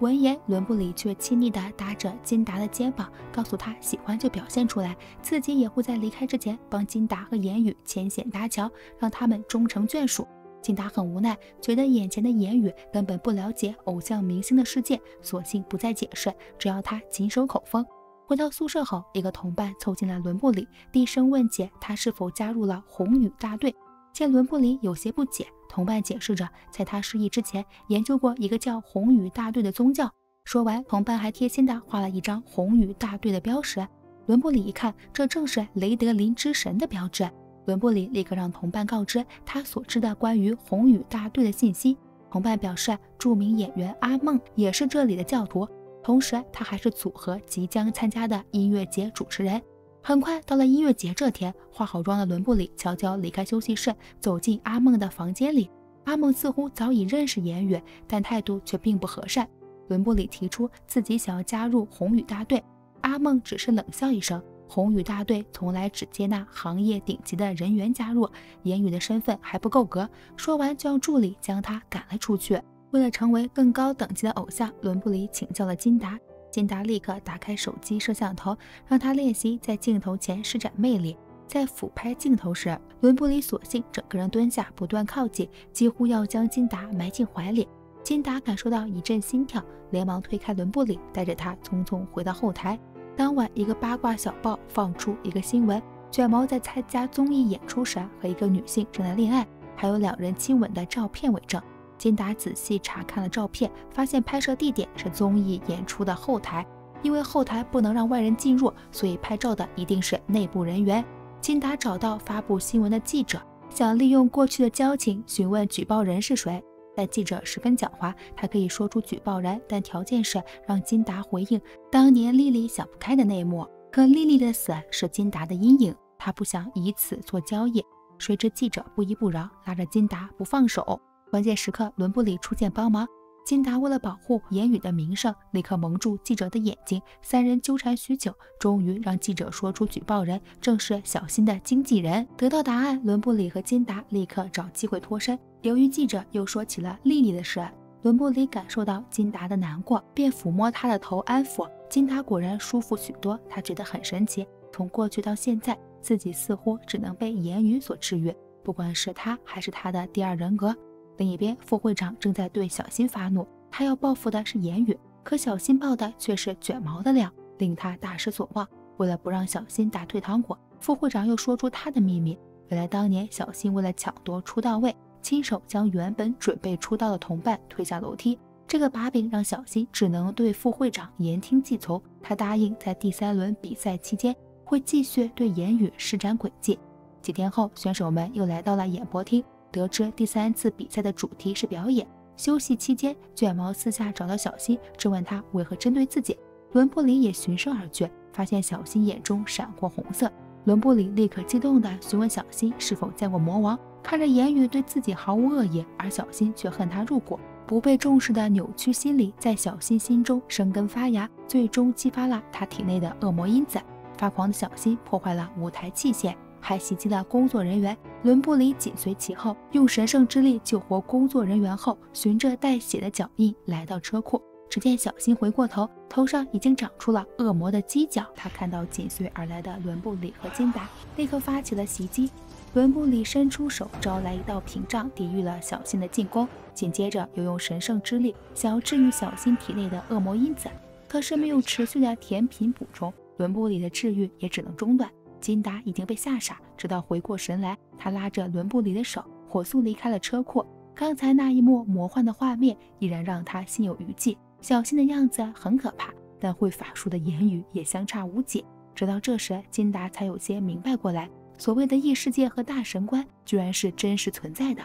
闻言，伦布里却亲昵地搭着金达的肩膀，告诉他喜欢就表现出来，自己也会在离开之前帮金达和言语牵线搭桥，让他们终成眷属。金达很无奈，觉得眼前的言语根本不了解偶像明星的世界，索性不再解释，只要他谨守口风。回到宿舍后，一个同伴凑近了伦布里，低声问解他是否加入了红羽大队。见伦布里有些不解，同伴解释着，在他失忆之前，研究过一个叫红羽大队的宗教。说完，同伴还贴心地画了一张红羽大队的标识。伦布里一看，这正是雷德林之神的标志。伦布里立刻让同伴告知他所知的关于红羽大队的信息。同伴表示，著名演员阿梦也是这里的教徒。同时，他还是组合即将参加的音乐节主持人。很快到了音乐节这天，化好妆的伦布里悄悄离开休息室，走进阿梦的房间里。阿梦似乎早已认识言语，但态度却并不和善。伦布里提出自己想要加入红羽大队，阿梦只是冷笑一声：“红羽大队从来只接纳行业顶级的人员加入，言语的身份还不够格。”说完，就让助理将他赶了出去。为了成为更高等级的偶像，伦布里请教了金达。金达立刻打开手机摄像头，让他练习在镜头前施展魅力。在俯拍镜头时，伦布里索性整个人蹲下，不断靠近，几乎要将金达埋进怀里。金达感受到一阵心跳，连忙推开伦布里，带着他匆匆回到后台。当晚，一个八卦小报放出一个新闻：卷毛在参加综艺演出时和一个女性正在恋爱，还有两人亲吻的照片为证。金达仔细查看了照片，发现拍摄地点是综艺演出的后台。因为后台不能让外人进入，所以拍照的一定是内部人员。金达找到发布新闻的记者，想利用过去的交情询问举报人是谁。但记者十分狡猾，他可以说出举报人，但条件是让金达回应当年丽丽想不开的内幕。可丽丽的死是金达的阴影，他不想以此做交易。谁知记者不依不饶，拉着金达不放手。关键时刻，伦布里出现帮忙。金达为了保护言语的名声，立刻蒙住记者的眼睛。三人纠缠许久，终于让记者说出举报人正是小新的经纪人。得到答案，伦布里和金达立刻找机会脱身。由于记者又说起了丽丽的事，伦布里感受到金达的难过，便抚摸她的头安抚。金达果然舒服许多，他觉得很神奇。从过去到现在，自己似乎只能被言语所治愈，不管是他还是他的第二人格。另一边，副会长正在对小新发怒，他要报复的是言语，可小新报的却是卷毛的料，令他大失所望。为了不让小新打退堂鼓，副会长又说出他的秘密：原来当年小新为了抢夺出道位，亲手将原本准备出道的同伴推下楼梯。这个把柄让小新只能对副会长言听计从。他答应在第三轮比赛期间会继续对言语施展诡计。几天后，选手们又来到了演播厅。得知第三次比赛的主题是表演，休息期间，卷毛私下找到小新，质问他为何针对自己。伦布里也循声而去，发现小新眼中闪过红色。伦布里立刻激动地询问小新是否见过魔王。看着言语对自己毫无恶意，而小新却恨他入骨，不被重视的扭曲心理在小新心中生根发芽，最终激发了他体内的恶魔因子。发狂的小新破坏了舞台器械。还袭击了工作人员，伦布里紧随其后，用神圣之力救活工作人员后，循着带血的脚印来到车库。只见小新回过头，头上已经长出了恶魔的犄角。他看到紧随而来的伦布里和金达，立刻发起了袭击。伦布里伸出手招来一道屏障，抵御了小新的进攻，紧接着又用神圣之力想要治愈小新体内的恶魔因子，可是没有持续的甜品补充，伦布里的治愈也只能中断。金达已经被吓傻，直到回过神来，他拉着伦布里的手，火速离开了车库。刚才那一幕魔幻的画面依然让他心有余悸。小新的样子很可怕，但会法术的言语也相差无几。直到这时，金达才有些明白过来，所谓的异世界和大神官居然是真实存在的。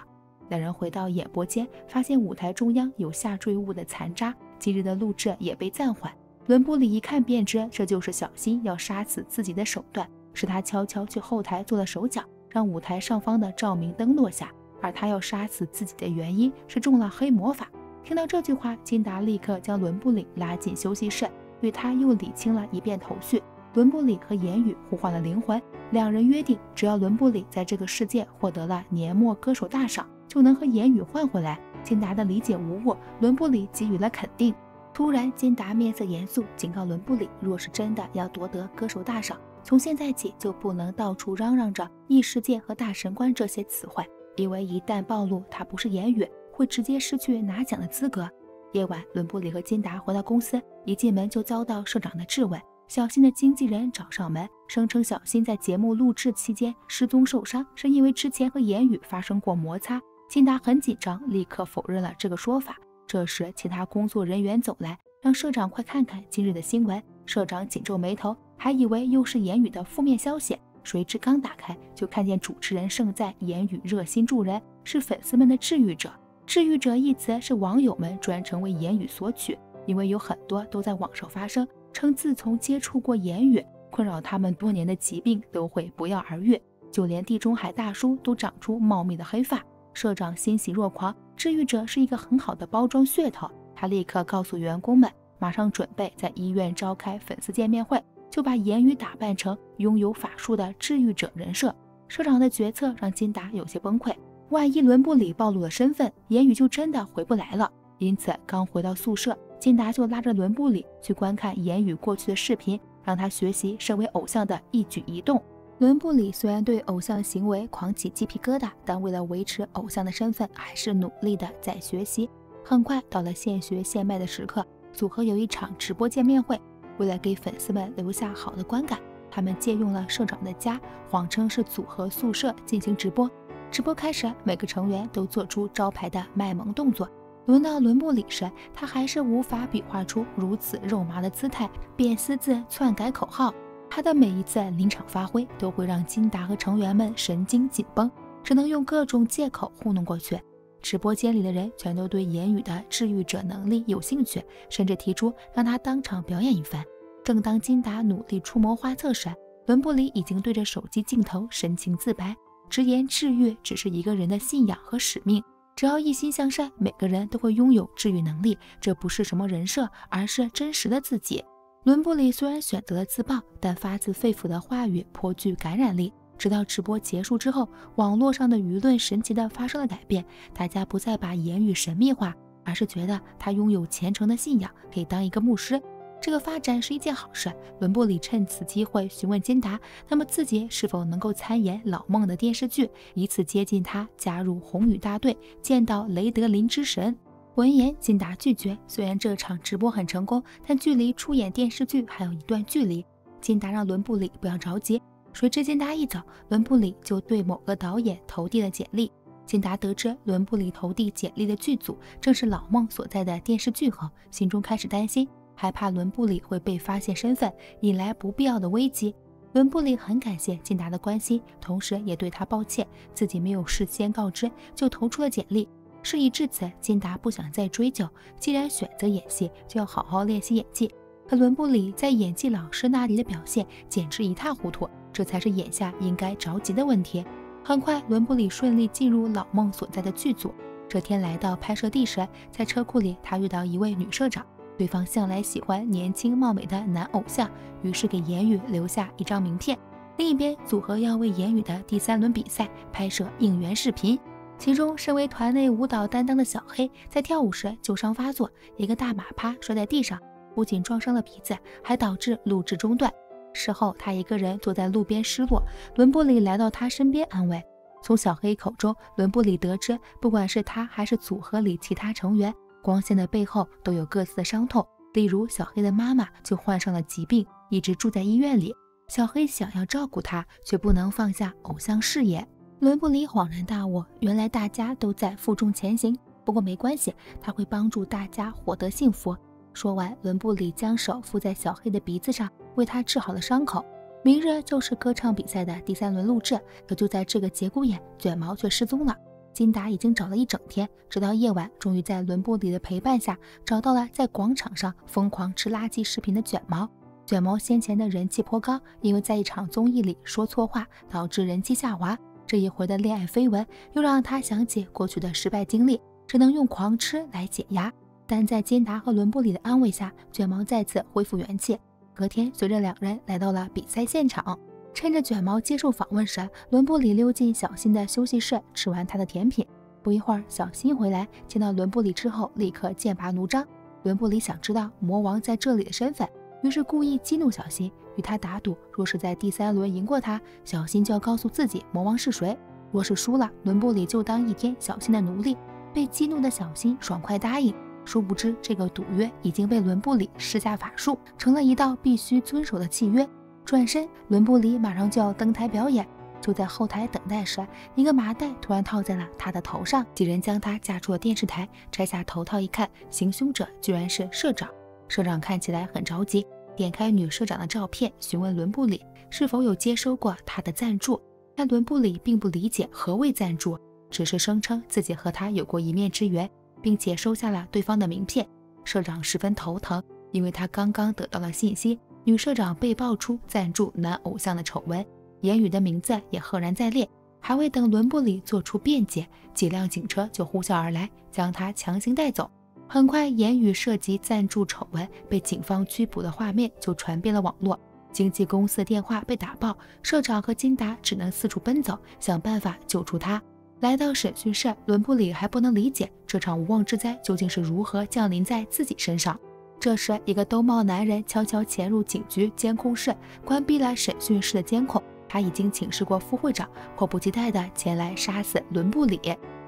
两人回到演播间，发现舞台中央有下坠物的残渣，今日的录制也被暂缓。伦布里一看便知，这就是小新要杀死自己的手段。是他悄悄去后台做了手脚，让舞台上方的照明灯落下。而他要杀死自己的原因是中了黑魔法。听到这句话，金达立刻将伦布里拉进休息室，与他又理清了一遍头绪。伦布里和言语互换了灵魂，两人约定，只要伦布里在这个世界获得了年末歌手大赏，就能和言语换回来。金达的理解无误，伦布里给予了肯定。突然，金达面色严肃，警告伦布里，若是真的要夺得歌手大赏，从现在起就不能到处嚷嚷着异世界和大神官这些词汇，因为一旦暴露他不是言语，会直接失去拿奖的资格。夜晚，伦布里和金达回到公司，一进门就遭到社长的质问。小新的经纪人找上门，声称小新在节目录制期间失踪受伤，是因为之前和言语发生过摩擦。金达很紧张，立刻否认了这个说法。这时，其他工作人员走来，让社长快看看今日的新闻。社长紧皱眉头，还以为又是言语的负面消息，谁知刚打开，就看见主持人盛赞言语热心助人，是粉丝们的治愈者。治愈者一词是网友们专程为言语索取，因为有很多都在网上发声。称自从接触过言语，困扰他们多年的疾病都会不药而愈，就连地中海大叔都长出茂密的黑发。社长欣喜若狂，治愈者是一个很好的包装噱头。他立刻告诉员工们，马上准备在医院召开粉丝见面会，就把言语打扮成拥有法术的治愈者人设。社长的决策让金达有些崩溃，万一伦布里暴露了身份，言语就真的回不来了。因此，刚回到宿舍。金达就拉着伦布里去观看言语过去的视频，让他学习身为偶像的一举一动。伦布里虽然对偶像行为狂起鸡皮疙瘩，但为了维持偶像的身份，还是努力的在学习。很快到了现学现卖的时刻，组合有一场直播见面会。为了给粉丝们留下好的观感，他们借用了社长的家，谎称是组合宿舍进行直播。直播开始，每个成员都做出招牌的卖萌动作。轮到伦布里时，他还是无法比划出如此肉麻的姿态，便私自篡改口号。他的每一次临场发挥都会让金达和成员们神经紧绷，只能用各种借口糊弄过去。直播间里的人全都对言语的治愈者能力有兴趣，甚至提出让他当场表演一番。正当金达努力出谋划策时，伦布里已经对着手机镜头深情自白，直言治愈只是一个人的信仰和使命。只要一心向善，每个人都会拥有治愈能力。这不是什么人设，而是真实的自己。伦布里虽然选择了自爆，但发自肺腑的话语颇具感染力。直到直播结束之后，网络上的舆论神奇的发生了改变，大家不再把言语神秘化，而是觉得他拥有虔诚的信仰，可以当一个牧师。这个发展是一件好事。伦布里趁此机会询问金达，那么自己是否能够参演老孟的电视剧，以此接近他加入红羽大队，见到雷德林之神。闻言，金达拒绝。虽然这场直播很成功，但距离出演电视剧还有一段距离。金达让伦布里不要着急。谁知金达一走，伦布里就对某个导演投递了简历。金达得知伦布里投递简历的剧组正是老孟所在的电视剧后，心中开始担心。害怕伦布里会被发现身份，引来不必要的危机。伦布里很感谢金达的关心，同时也对他抱歉，自己没有事先告知就投出了简历。事已至此，金达不想再追究，既然选择演戏，就要好好练习演技。可伦布里在演技老师那里的表现简直一塌糊涂，这才是眼下应该着急的问题。很快，伦布里顺利进入老孟所在的剧组。这天来到拍摄地时，在车库里，他遇到一位女社长。对方向来喜欢年轻貌美的男偶像，于是给言语留下一张名片。另一边，组合要为言语的第三轮比赛拍摄应援视频，其中身为团内舞蹈担当的小黑在跳舞时旧伤发作，一个大马趴摔在地上，不仅撞伤了鼻子，还导致录制中断。事后，他一个人坐在路边失落，伦布里来到他身边安慰。从小黑口中，伦布里得知，不管是他还是组合里其他成员。光鲜的背后都有各自的伤痛，例如小黑的妈妈就患上了疾病，一直住在医院里。小黑想要照顾她，却不能放下偶像事业。伦布里恍然大悟，原来大家都在负重前行。不过没关系，他会帮助大家获得幸福。说完，伦布里将手敷在小黑的鼻子上，为他治好了伤口。明日就是歌唱比赛的第三轮录制，可就在这个节骨眼，卷毛却失踪了。金达已经找了一整天，直到夜晚，终于在伦布里的陪伴下找到了在广场上疯狂吃垃圾食品的卷毛。卷毛先前的人气颇高，因为在一场综艺里说错话，导致人气下滑。这一回的恋爱绯闻又让他想起过去的失败经历，只能用狂吃来解压。但在金达和伦布里的安慰下，卷毛再次恢复元气。隔天，随着两人来到了比赛现场。趁着卷毛接受访问时，伦布里溜进小新的休息室，吃完他的甜品。不一会儿，小新回来，见到伦布里之后，立刻剑拔弩张。伦布里想知道魔王在这里的身份，于是故意激怒小新，与他打赌：若是在第三轮赢过他，小新就要告诉自己魔王是谁；若是输了，伦布里就当一天小新的奴隶。被激怒的小新爽快答应。殊不知这个赌约已经被伦布里施下法术，成了一道必须遵守的契约。转身，伦布里马上就要登台表演。就在后台等待时，一个麻袋突然套在了他的头上，几人将他架出了电视台，摘下头套一看，行凶者居然是社长。社长看起来很着急，点开女社长的照片，询问伦布里是否有接收过他的赞助。但伦布里并不理解何谓赞助，只是声称自己和他有过一面之缘，并且收下了对方的名片。社长十分头疼，因为他刚刚得到了信息，女社长被爆出赞助男偶像的丑闻。言语的名字也赫然在列，还未等伦布里做出辩解，几辆警车就呼啸而来，将他强行带走。很快，言语涉及赞助丑闻被警方拘捕的画面就传遍了网络，经纪公司的电话被打爆，社长和金达只能四处奔走，想办法救出他。来到审讯室，伦布里还不能理解这场无妄之灾究竟是如何降临在自己身上。这时，一个兜帽男人悄悄潜入警局监控室，关闭了审讯室的监控。他已经请示过副会长，迫不及待地前来杀死伦布里。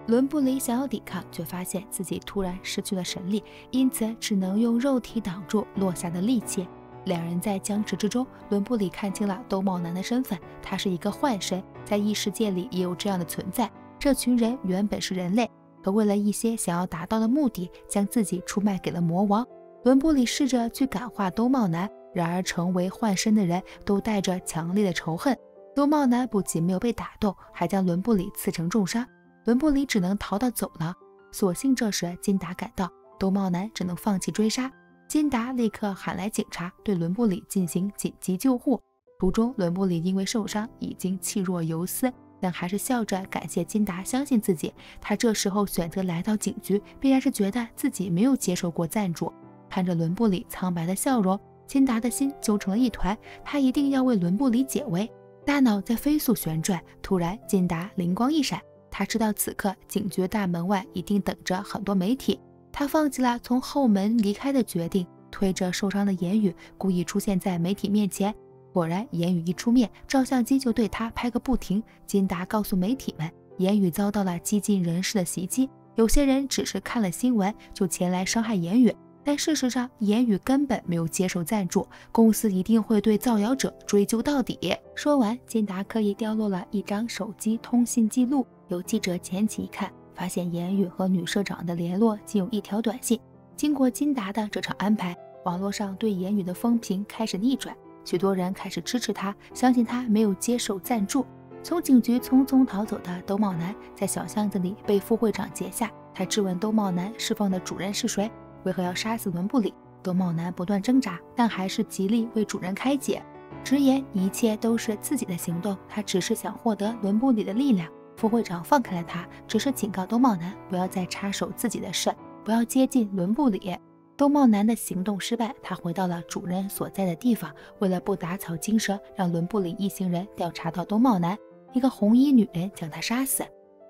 伦布里想要抵抗，却发现自己突然失去了神力，因此只能用肉体挡住落下的利器。两人在僵持之中，伦布里看清了兜帽男的身份，他是一个幻身，在异世界里也有这样的存在。这群人原本是人类，可为了一些想要达到的目的，将自己出卖给了魔王。伦布里试着去感化兜帽男，然而成为幻身的人都带着强烈的仇恨。兜帽男不仅没有被打动，还将伦布里刺成重伤。伦布里只能逃到走了。所幸这时金达赶到，兜帽男只能放弃追杀。金达立刻喊来警察，对伦布里进行紧急救护。途中，伦布里因为受伤已经气若游丝，但还是笑着感谢金达相信自己。他这时候选择来到警局，必然是觉得自己没有接受过赞助。看着伦布里苍白的笑容，金达的心揪成了一团。他一定要为伦布里解围。大脑在飞速旋转，突然金达灵光一闪，他知道此刻警局大门外一定等着很多媒体。他放弃了从后门离开的决定，推着受伤的言语，故意出现在媒体面前。果然，言语一出面，照相机就对他拍个不停。金达告诉媒体们，言语遭到了激进人士的袭击，有些人只是看了新闻就前来伤害言语。但事实上，言语根本没有接受赞助，公司一定会对造谣者追究到底。说完，金达刻意掉落了一张手机通信记录，有记者捡起一看，发现言语和女社长的联络仅有一条短信。经过金达的这场安排，网络上对言语的风评开始逆转，许多人开始支持他，相信他没有接受赞助。从警局匆匆逃走的兜帽男，在小巷子里被副会长截下，他质问兜帽男释放的主人是谁。为何要杀死伦布里？兜帽男不断挣扎，但还是极力为主人开解，直言一切都是自己的行动，他只是想获得伦布里的力量。副会长放开了他，只是警告兜帽男不要再插手自己的事，不要接近伦布里。兜帽男的行动失败，他回到了主人所在的地方。为了不打草惊蛇，让伦布里一行人调查到兜帽男，一个红衣女人将他杀死。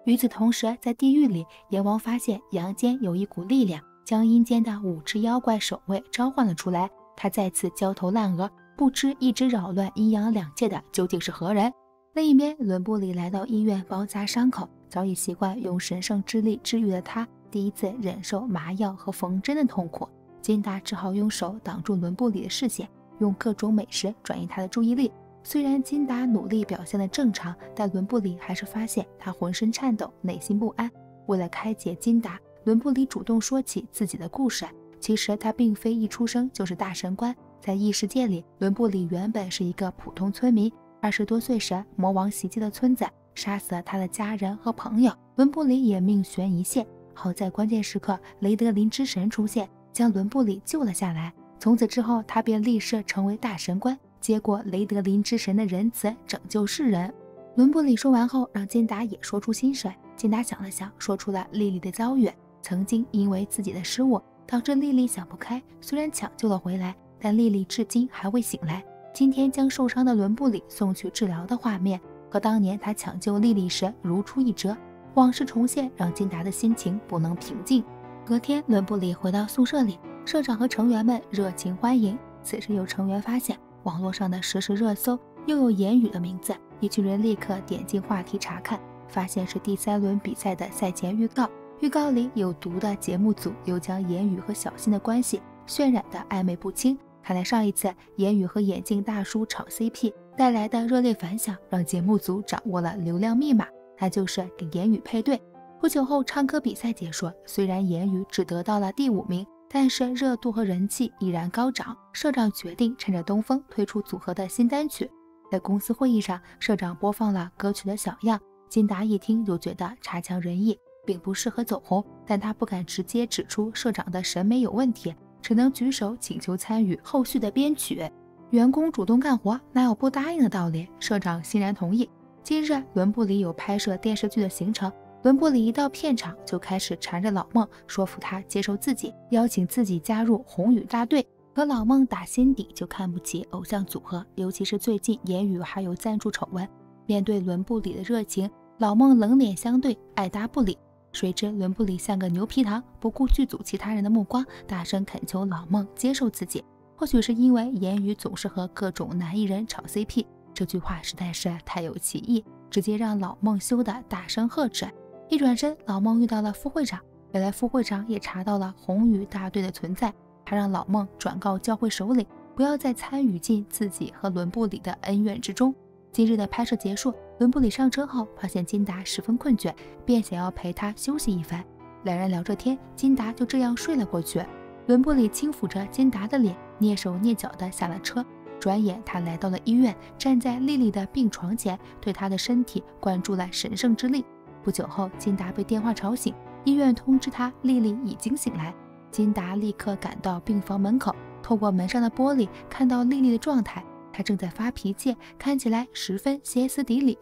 与此同时，在地狱里，阎王发现阳间有一股力量。将阴间的五只妖怪守卫召唤了出来，他再次焦头烂额，不知一直扰乱阴阳两界的究竟是何人。另一边，伦布里来到医院包扎伤口，早已习惯用神圣之力治愈的他，第一次忍受麻药和缝针的痛苦。金达只好用手挡住伦布里的视线，用各种美食转移他的注意力。虽然金达努力表现的正常，但伦布里还是发现他浑身颤抖，内心不安。为了开解金达。伦布里主动说起自己的故事。其实他并非一出生就是大神官，在异世界里，伦布里原本是一个普通村民。二十多岁时，魔王袭击了村子，杀死了他的家人和朋友。伦布里也命悬一线，好在关键时刻，雷德林之神出现，将伦布里救了下来。从此之后，他便立誓成为大神官，接过雷德林之神的仁慈，拯救世人。伦布里说完后，让金达也说出心事。金达想了想，说出了莉莉的遭遇。曾经因为自己的失误，导致丽丽想不开。虽然抢救了回来，但丽丽至今还未醒来。今天将受伤的伦布里送去治疗的画面，和当年他抢救丽丽时如出一辙。往事重现，让金达的心情不能平静。隔天，伦布里回到宿舍里，社长和成员们热情欢迎。此时，有成员发现网络上的实时热搜又有言语的名字，一群人立刻点进话题查看，发现是第三轮比赛的赛前预告。预告里有毒的节目组又将言语和小新的关系渲染的暧昧不清。看来上一次言语和眼镜大叔炒 CP 带来的热烈反响，让节目组掌握了流量密码，那就是给言语配对。不久后，唱歌比赛结束，虽然言语只得到了第五名，但是热度和人气依然高涨。社长决定趁着东风推出组合的新单曲。在公司会议上，社长播放了歌曲的小样，金达一听就觉得差强人意。并不适合走红，但他不敢直接指出社长的审美有问题，只能举手请求参与后续的编曲。员工主动干活，哪有不答应的道理？社长欣然同意。今日伦布里有拍摄电视剧的行程，伦布里一到片场就开始缠着老孟，说服他接受自己，邀请自己加入红雨大队。可老孟打心底就看不起偶像组合，尤其是最近言语还有赞助丑闻。面对伦布里的热情，老孟冷脸相对，爱答不理。谁知伦布里像个牛皮糖，不顾剧组其他人的目光，大声恳求老孟接受自己。或许是因为言语总是和各种男艺人炒 CP，这句话实在是太有歧义，直接让老孟羞得大声呵斥。一转身，老孟遇到了副会长，原来副会长也查到了红雨大队的存在，他让老孟转告教会首领，不要再参与进自己和伦布里的恩怨之中。今日的拍摄结束，伦布里上车后发现金达十分困倦，便想要陪他休息一番。两人聊着天，金达就这样睡了过去。伦布里轻抚着金达的脸，蹑手蹑脚地下了车。转眼他来到了医院，站在丽丽的病床前，对她的身体灌注了神圣之力。不久后，金达被电话吵醒，医院通知他丽丽已经醒来。金达立刻赶到病房门口，透过门上的玻璃看到丽丽的状态。她正在发脾气，看起来十分歇斯底里。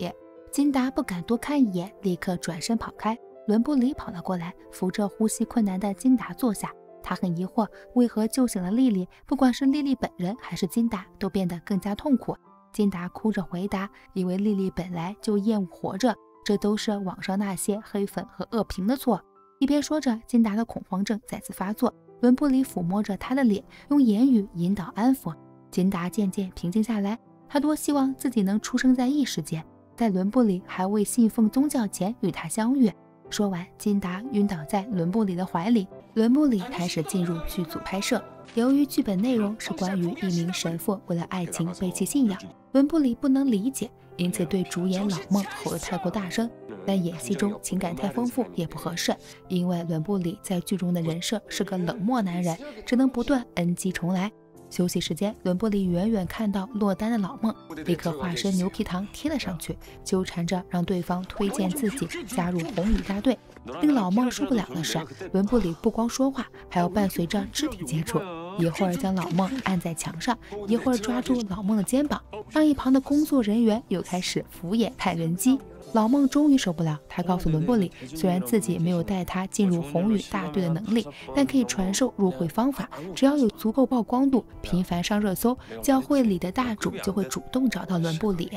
金达不敢多看一眼，立刻转身跑开。伦布里跑了过来，扶着呼吸困难的金达坐下。他很疑惑，为何救醒了丽丽，不管是丽丽本人还是金达，都变得更加痛苦。金达哭着回答：“以为丽丽本来就厌恶活着，这都是网上那些黑粉和恶评的错。”一边说着，金达的恐慌症再次发作。伦布里抚摸着他的脸，用言语引导安抚。金达渐渐平静下来，他多希望自己能出生在异世界，在伦布里还未信奉宗教前与他相遇。说完，金达晕倒在伦布里的怀里。伦布里开始进入剧组拍摄。由于剧本内容是关于一名神父为了爱情背弃信仰，伦布里不能理解，因此对主演老孟吼得太过大声。但演戏中情感太丰富也不合适，因为伦布里在剧中的人设是个冷漠男人，只能不断 NG 重来。休息时间，伦布里远远看到落单的老孟，立刻化身牛皮糖贴了上去，纠缠着让对方推荐自己加入红雨大队。令老孟受不了的是，伦布里不光说话，还要伴随着肢体接触，一会儿将老孟按在墙上，一会儿抓住老孟的肩膀，让一旁的工作人员又开始敷衍派人机。老孟终于受不了，他告诉伦布里，虽然自己没有带他进入红雨大队的能力，但可以传授入会方法。只要有足够曝光度，频繁上热搜，教会里的大主就会主动找到伦布里。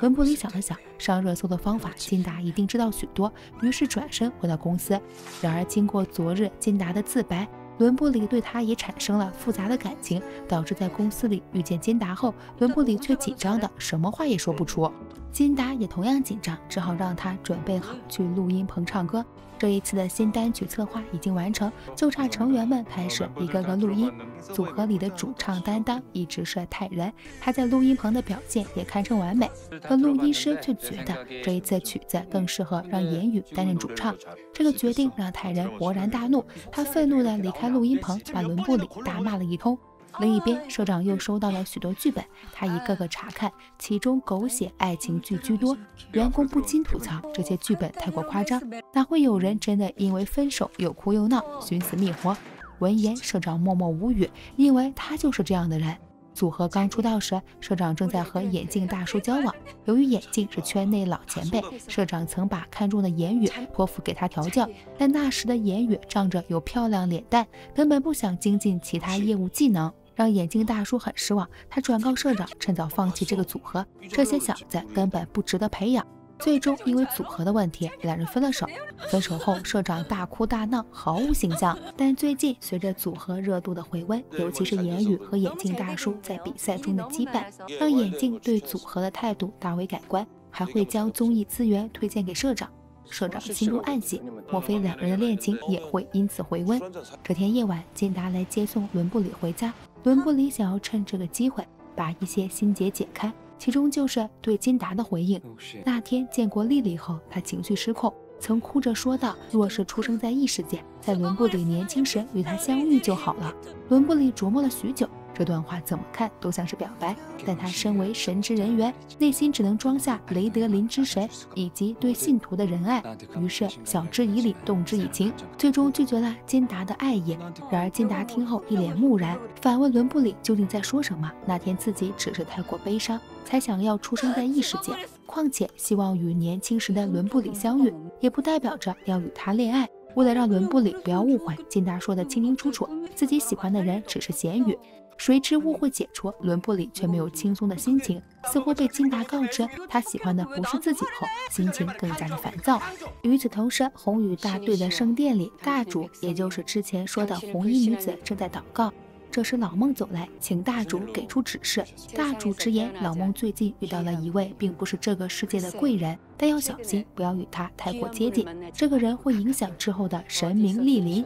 伦布里想了想，上热搜的方法，金达一定知道许多，于是转身回到公司。然而，经过昨日金达的自白，伦布里对他也产生了复杂的感情，导致在公司里遇见金达后，伦布里却紧张的什么话也说不出。金达也同样紧张，只好让他准备好去录音棚唱歌。这一次的新单曲策划已经完成，就差成员们开始一个个录音。组合里的主唱担当一直是泰仁，他在录音棚的表现也堪称完美。可录音师却觉得这一次曲子更适合让言语担任主唱。这个决定让泰仁勃然大怒，他愤怒地离开录音棚，把伦布里大骂了一通。另一边，社长又收到了许多剧本，他一个个查看，其中狗血爱情剧居多。员工不禁吐槽这些剧本太过夸张，哪会有人真的因为分手又哭又闹，寻死觅活？闻言，社长默默无语，因为他就是这样的人。组合刚出道时，社长正在和眼镜大叔交往。由于眼镜是圈内老前辈，社长曾把看中的言语托付给他调教，但那时的言语仗着有漂亮脸蛋，根本不想精进其他业务技能。让眼镜大叔很失望，他转告社长趁早放弃这个组合，这些小子根本不值得培养。最终因为组合的问题，两人分了手。分手后，社长大哭大闹，毫无形象。但最近随着组合热度的回温，尤其是言语和眼镜大叔在比赛中的羁绊，让眼镜对组合的态度大为改观，还会将综艺资源推荐给社长。社长心中暗喜，莫非两人的恋情也会因此回温？这天夜晚，金达来接送伦布里回家，伦布里想要趁这个机会把一些心结解开，其中就是对金达的回应。那天见过丽丽后，他情绪失控。曾哭着说道：“若是出生在异世界，在伦布里年轻时与他相遇就好了。”伦布里琢磨了许久，这段话怎么看都像是表白，但他身为神职人员，内心只能装下雷德林之神以及对信徒的仁爱，于是晓之以理，动之以情，最终拒绝了金达的爱意。然而金达听后一脸木然，反问伦布里究竟在说什么？那天自己只是太过悲伤，才想要出生在异世界。况且，希望与年轻时的伦布里相遇，也不代表着要与他恋爱。为了让伦布里不要误会，金达说的清清楚楚，自己喜欢的人只是咸鱼。谁知误会解除，伦布里却没有轻松的心情，似乎被金达告知他喜欢的不是自己后，心情更加的烦躁。与此同时，红羽大队的圣殿里，大主，也就是之前说的红衣女子，正在祷告。这时，老孟走来，请大主给出指示。大主直言，老孟最近遇到了一位并不是这个世界的贵人，但要小心，不要与他太过接近。这个人会影响之后的神明莅临。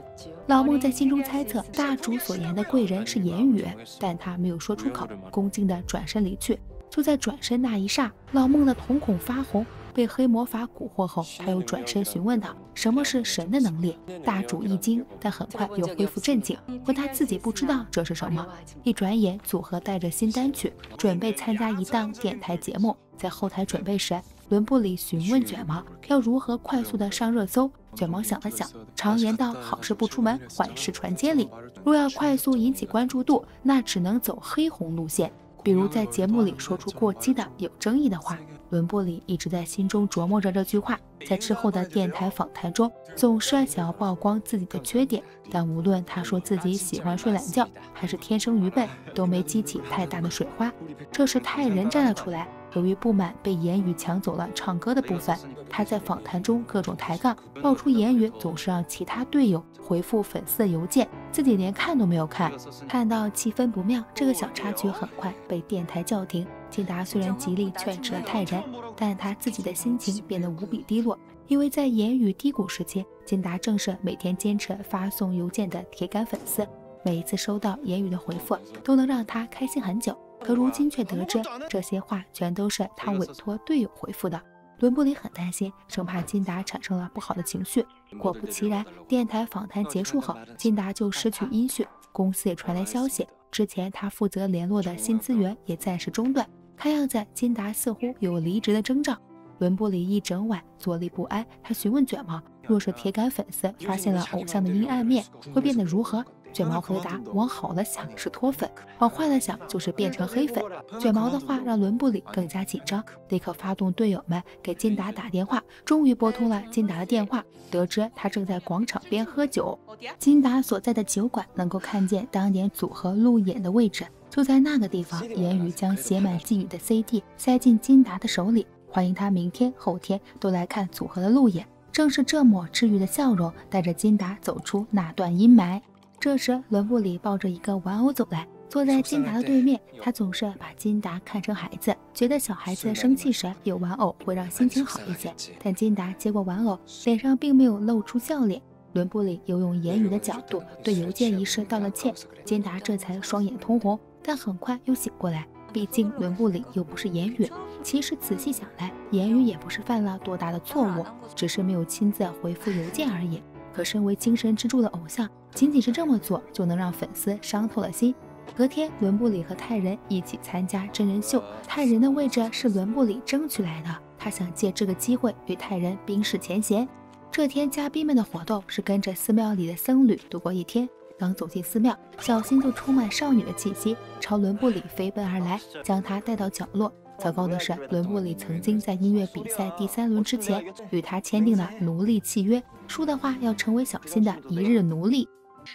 老孟在心中猜测，大主所言的贵人是言语，但他没有说出口，恭敬地转身离去。就在转身那一刹，老孟的瞳孔发红。被黑魔法蛊惑后，他又转身询问道：“什么是神的能力？”大主一惊，但很快又恢复镇静，问他自己不知道这是什么。一转眼，组合带着新单曲，准备参加一档电台节目。在后台准备时，伦布里询问卷毛要如何快速的上热搜。卷毛想了想，常言道：“好事不出门，坏事传千里。”若要快速引起关注度，那只能走黑红路线，比如在节目里说出过激的、有争议的话。伦布里一直在心中琢磨着这句话，在之后的电台访谈中，总是想要曝光自己的缺点，但无论他说自己喜欢睡懒觉，还是天生愚笨，都没激起太大的水花。这时泰人站了出来，由于不满被言语抢走了唱歌的部分，他在访谈中各种抬杠，爆出言语总是让其他队友回复粉丝的邮件，自己连看都没有看。看到气氛不妙，这个小插曲很快被电台叫停。金达虽然极力劝止了泰然，但他自己的心情变得无比低落，因为在言语低谷时期，金达正是每天坚持发送邮件的铁杆粉丝，每一次收到言语的回复，都能让他开心很久。可如今却得知这些话全都是他委托队友回复的，伦布里很担心，生怕金达产生了不好的情绪。果不其然，电台访谈结束后，金达就失去音讯，公司也传来消息，之前他负责联络的新资源也暂时中断。看样子，金达似乎有离职的征兆。伦布里一整晚坐立不安。他询问卷毛：“若是铁杆粉丝发现了偶像的阴暗面，会变得如何？”卷毛回答：“往好了想是脱粉，往坏了想就是变成黑粉。”卷毛的话让伦布里更加紧张，立刻发动队友们给金达打电话。终于拨通了金达的电话，得知他正在广场边喝酒。金达所在的酒馆能够看见当年组合路演的位置。就在那个地方，言语将写满寄语的 CD 塞进金达的手里，欢迎他明天、后天都来看组合的路演。正是这抹治愈的笑容，带着金达走出那段阴霾。这时，伦布里抱着一个玩偶走来，坐在金达的对面。他总是把金达看成孩子，觉得小孩子生气时有玩偶会让心情好一些。但金达接过玩偶，脸上并没有露出笑脸。伦布里又用言语的角度对邮件一事道了歉，金达这才双眼通红。但很快又醒过来，毕竟伦布里又不是言语。其实仔细想来，言语也不是犯了多大的错误，只是没有亲自回复邮件而已。可身为精神支柱的偶像，仅仅是这么做就能让粉丝伤透了心。隔天，伦布里和泰仁一起参加真人秀，泰仁的位置是伦布里争取来的，他想借这个机会与泰仁冰释前嫌。这天，嘉宾们的活动是跟着寺庙里的僧侣度过一天。刚走进寺庙，小新就充满少女的气息，朝伦布里飞奔而来，将他带到角落。糟糕的是，伦布里曾经在音乐比赛第三轮之前与他签订了奴隶契约，输的话要成为小新的一日奴隶。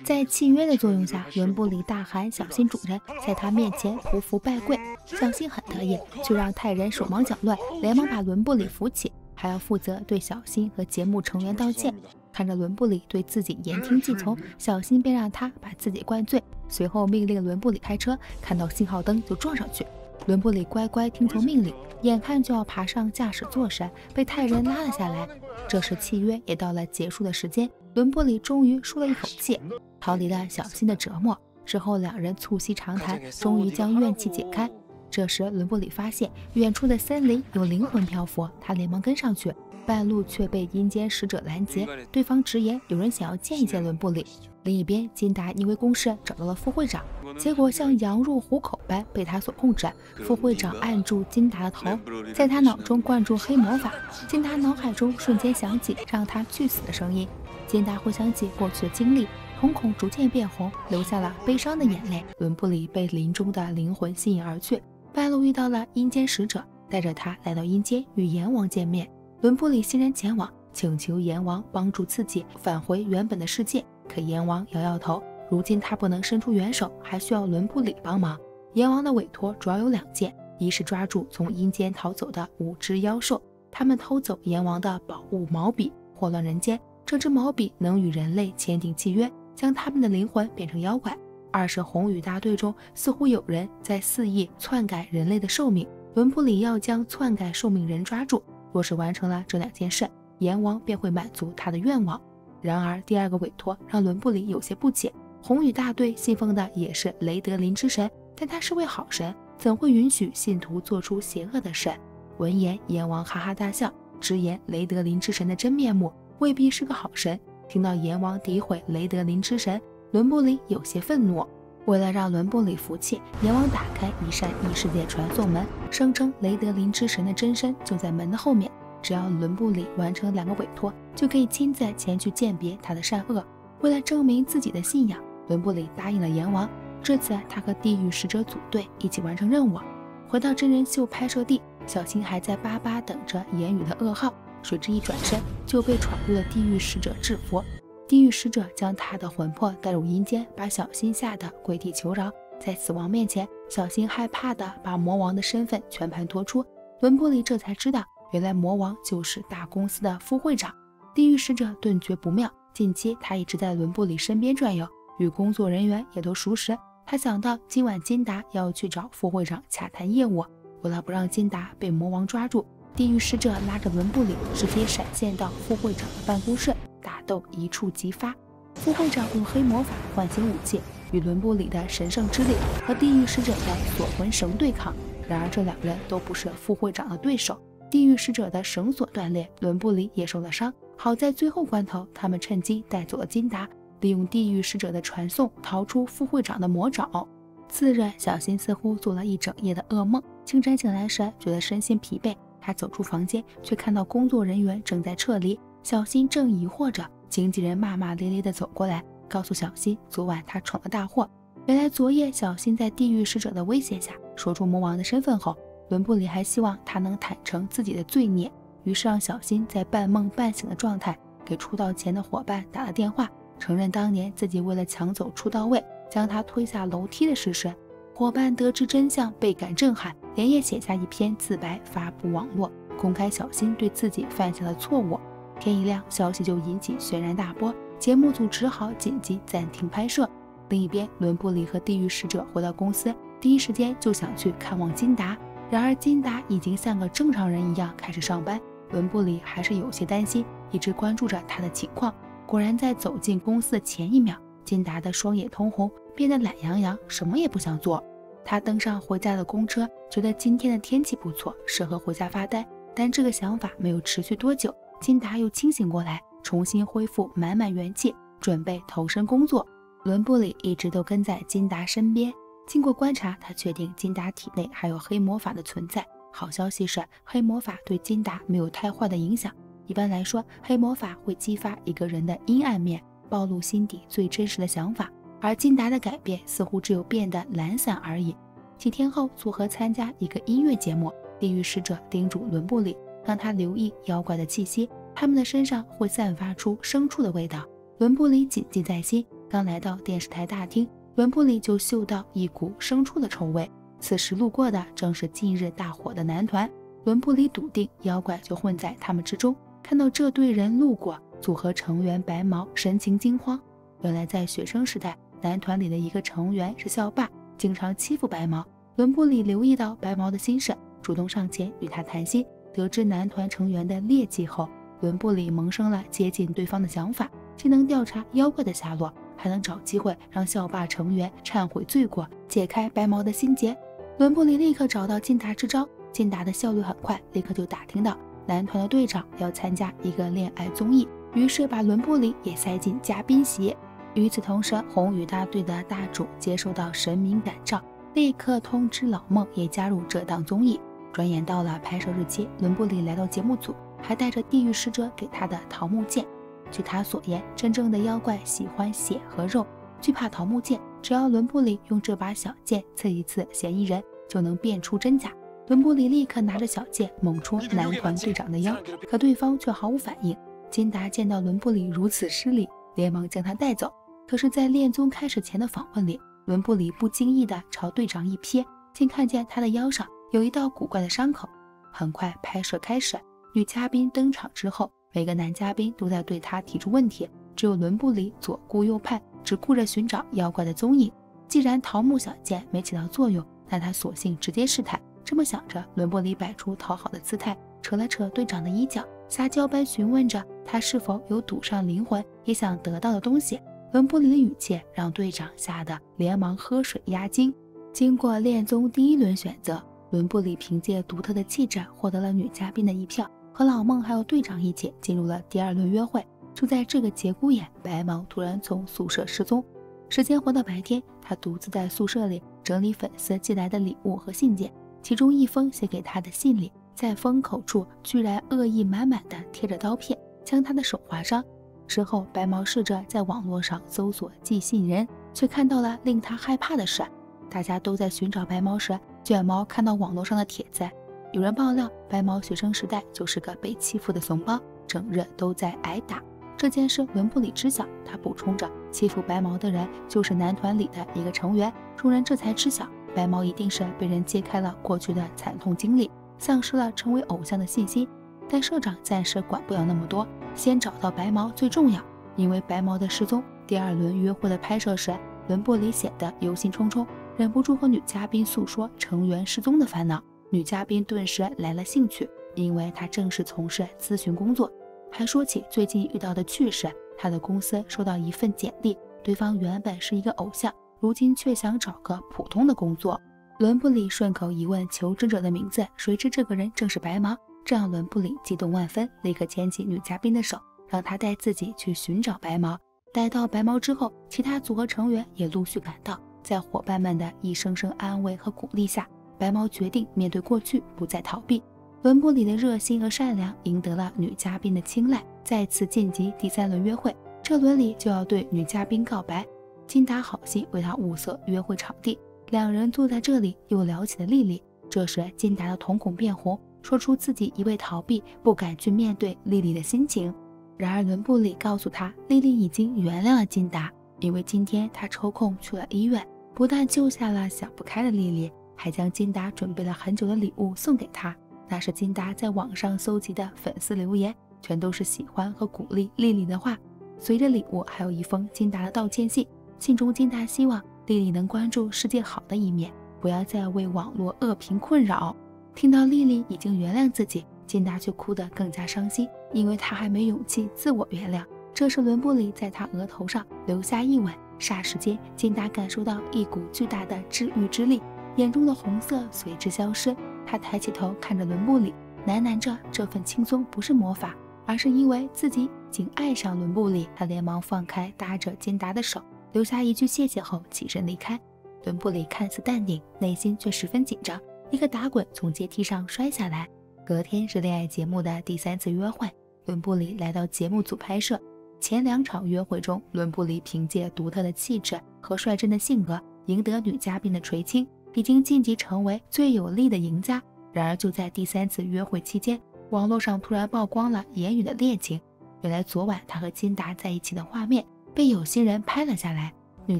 在契约的作用下，伦布里大喊“小新主人”，在他面前匍匐拜跪。小新很得意，就让泰人手忙脚乱，连忙把伦布里扶起。还要负责对小新和节目成员道歉。看着伦布里对自己言听计从，小新便让他把自己灌醉，随后命令伦布里开车，看到信号灯就撞上去。伦布里乖乖听从命令，眼看就要爬上驾驶座时，被泰人拉了下来。这时契约也到了结束的时间，伦布里终于舒了一口气，逃离了小新的折磨。之后两人促膝长谈，终于将怨气解开。这时伦布里发现远处的森林有灵魂漂浮，他连忙跟上去。半路却被阴间使者拦截，对方直言有人想要见一见伦布里。另一边，金达因为公事找到了副会长，结果像羊入虎口般被他所控制。副会长按住金达的头，在他脑中灌注黑魔法。金达脑海中瞬间响起让他去死的声音。金达回想起过去的经历，瞳孔逐渐变红，流下了悲伤的眼泪。伦布里被林中的灵魂吸引而去，半路遇到了阴间使者，带着他来到阴间与阎王见面。伦布里欣然前往，请求阎王帮助自己返回原本的世界。可阎王摇摇头，如今他不能伸出援手，还需要伦布里帮忙。阎王的委托主要有两件：一是抓住从阴间逃走的五只妖兽，他们偷走阎王的宝物毛笔，祸乱人间。这支毛笔能与人类签订契约，将他们的灵魂变成妖怪；二是红羽大队中似乎有人在肆意篡改人类的寿命，伦布里要将篡改寿命人抓住。若是完成了这两件事，阎王便会满足他的愿望。然而，第二个委托让伦布里有些不解。红羽大队信奉的也是雷德林之神，但他是位好神，怎会允许信徒做出邪恶的事？闻言，阎王哈哈大笑，直言雷德林之神的真面目未必是个好神。听到阎王诋毁雷德林之神，伦布里有些愤怒。为了让伦布里服气，阎王打开一扇异世界传送门，声称雷德林之神的真身就在门的后面。只要伦布里完成两个委托，就可以亲自前去鉴别他的善恶。为了证明自己的信仰，伦布里答应了阎王。这次他和地狱使者组队一起完成任务。回到真人秀拍摄地，小新还在巴巴等着言语的噩耗，谁知一转身就被闯入的地狱使者制服。地狱使者将他的魂魄带入阴间，把小新吓得跪地求饶。在死亡面前，小新害怕的把魔王的身份全盘托出。伦布里这才知道，原来魔王就是大公司的副会长。地狱使者顿觉不妙，近期他一直在伦布里身边转悠，与工作人员也都熟识。他想到今晚金达要去找副会长洽谈业务，为了不让金达被魔王抓住，地狱使者拉着伦布里直接闪现到副会长的办公室。打斗一触即发，副会长用黑魔法唤醒武器，与伦布里的神圣之力和地狱使者的锁魂绳对抗。然而这两人都不是副会长的对手，地狱使者的绳索断裂，伦布里也受了伤。好在最后关头，他们趁机带走了金达，利用地狱使者的传送逃出副会长的魔爪。次日，小新似乎做了一整夜的噩梦，清晨醒来时觉得身心疲惫。他走出房间，却看到工作人员正在撤离。小新正疑惑着，经纪人骂骂咧咧地走过来，告诉小新，昨晚他闯了大祸。原来昨夜小新在地狱使者的威胁下说出魔王的身份后，伦布里还希望他能坦诚自己的罪孽，于是让小新在半梦半醒的状态给出道前的伙伴打了电话，承认当年自己为了抢走出道位，将他推下楼梯的事实。伙伴得知真相，倍感震撼，连夜写下一篇自白发布网络，公开小新对自己犯下的错误。天一亮，消息就引起轩然大波，节目组只好紧急暂停拍摄。另一边，伦布里和地狱使者回到公司，第一时间就想去看望金达。然而，金达已经像个正常人一样开始上班，伦布里还是有些担心，一直关注着他的情况。果然，在走进公司的前一秒，金达的双眼通红，变得懒洋洋，什么也不想做。他登上回家的公车，觉得今天的天气不错，适合回家发呆。但这个想法没有持续多久。金达又清醒过来，重新恢复满满元气，准备投身工作。伦布里一直都跟在金达身边。经过观察，他确定金达体内还有黑魔法的存在。好消息是，黑魔法对金达没有太坏的影响。一般来说，黑魔法会激发一个人的阴暗面，暴露心底最真实的想法。而金达的改变似乎只有变得懒散而已。几天后，组合参加一个音乐节目，地狱使者叮嘱伦布里。让他留意妖怪的气息，他们的身上会散发出牲畜的味道。伦布里谨记在心。刚来到电视台大厅，伦布里就嗅到一股牲畜的臭味。此时路过的正是近日大火的男团。伦布里笃定妖怪就混在他们之中。看到这队人路过，组合成员白毛神情惊慌。原来在学生时代，男团里的一个成员是校霸，经常欺负白毛。伦布里留意到白毛的心事，主动上前与他谈心。得知男团成员的劣迹后，伦布里萌生了接近对方的想法，既能调查妖怪的下落，还能找机会让校霸成员忏悔罪过，解开白毛的心结。伦布里立刻找到金达支招，金达的效率很快，立刻就打听到男团的队长要参加一个恋爱综艺，于是把伦布里也塞进嘉宾席。与此同时，红宇大队的大主接收到神明感召，立刻通知老孟也加入这档综艺。转眼到了拍摄日期，伦布里来到节目组，还带着地狱使者给他的桃木剑。据他所言，真正的妖怪喜欢血和肉，惧怕桃木剑。只要伦布里用这把小剑刺一刺嫌疑人，就能辨出真假。伦布里立刻拿着小剑猛戳男团队长的腰，可对方却毫无反应。金达见到伦布里如此失礼，连忙将他带走。可是，在恋综开始前的访问里，伦布里不经意地朝队长一瞥，竟看见他的腰上。有一道古怪的伤口。很快，拍摄开始，女嘉宾登场之后，每个男嘉宾都在对她提出问题，只有伦布里左顾右盼，只顾着寻找妖怪的踪影。既然桃木小剑没起到作用，那他索性直接试探。这么想着，伦布里摆出讨好的姿态，扯了扯队长的衣角，撒娇般询问着他是否有赌上灵魂也想得到的东西。伦布里的语气让队长吓得连忙喝水压惊。经过恋综第一轮选择。伦布里凭借独特的气质获得了女嘉宾的一票，和老孟还有队长一起进入了第二轮约会。就在这个节骨眼，白毛突然从宿舍失踪。时间回到白天，他独自在宿舍里整理粉丝寄来的礼物和信件，其中一封写给他的信里，在封口处居然恶意满满的贴着刀片，将他的手划伤。之后，白毛试着在网络上搜索寄信人，却看到了令他害怕的事。大家都在寻找白毛时。卷毛看到网络上的帖子，有人爆料白毛学生时代就是个被欺负的怂包，整日都在挨打。这件事伦布里知晓，他补充着，欺负白毛的人就是男团里的一个成员。众人这才知晓，白毛一定是被人揭开了过去的惨痛经历，丧失了成为偶像的信心。但社长暂时管不了那么多，先找到白毛最重要。因为白毛的失踪，第二轮约会的拍摄时，伦布里显得忧心忡忡。忍不住和女嘉宾诉说成员失踪的烦恼，女嘉宾顿时来了兴趣，因为她正是从事咨询工作，还说起最近遇到的趣事。她的公司收到一份简历，对方原本是一个偶像，如今却想找个普通的工作。伦布里顺口一问求职者的名字，谁知这个人正是白毛，这让伦布里激动万分，立刻牵起女嘉宾的手，让她带自己去寻找白毛。待到白毛之后，其他组合成员也陆续赶到。在伙伴们的一声声安慰和鼓励下，白毛决定面对过去，不再逃避。伦布里的热心和善良赢得了女嘉宾的青睐，再次晋级第三轮约会。这轮里就要对女嘉宾告白。金达好心为他物色约会场地，两人坐在这里又聊起了丽丽。这时，金达的瞳孔变红，说出自己一味逃避，不敢去面对丽丽的心情。然而，伦布里告诉他，丽丽已经原谅了金达，因为今天他抽空去了医院。不但救下了想不开的丽丽，还将金达准备了很久的礼物送给她。那是金达在网上搜集的粉丝留言，全都是喜欢和鼓励丽丽的话。随着礼物，还有一封金达的道歉信。信中，金达希望丽丽能关注世界好的一面，不要再为网络恶评困扰。听到丽丽已经原谅自己，金达却哭得更加伤心，因为她还没勇气自我原谅。这时，伦布里在他额头上留下一吻。霎时间，金达感受到一股巨大的治愈之力，眼中的红色随之消失。他抬起头看着伦布里，喃喃着：“这份轻松不是魔法，而是因为自己已经爱上伦布里。”他连忙放开搭着金达的手，留下一句谢谢后起身离开。伦布里看似淡定，内心却十分紧张，一个打滚从阶梯上摔下来。隔天是恋爱节目的第三次约会，伦布里来到节目组拍摄。前两场约会中，伦布里凭借独特的气质和率真的性格赢得女嘉宾的垂青，已经晋级成为最有力的赢家。然而，就在第三次约会期间，网络上突然曝光了言语的恋情。原来，昨晚他和金达在一起的画面被有心人拍了下来。女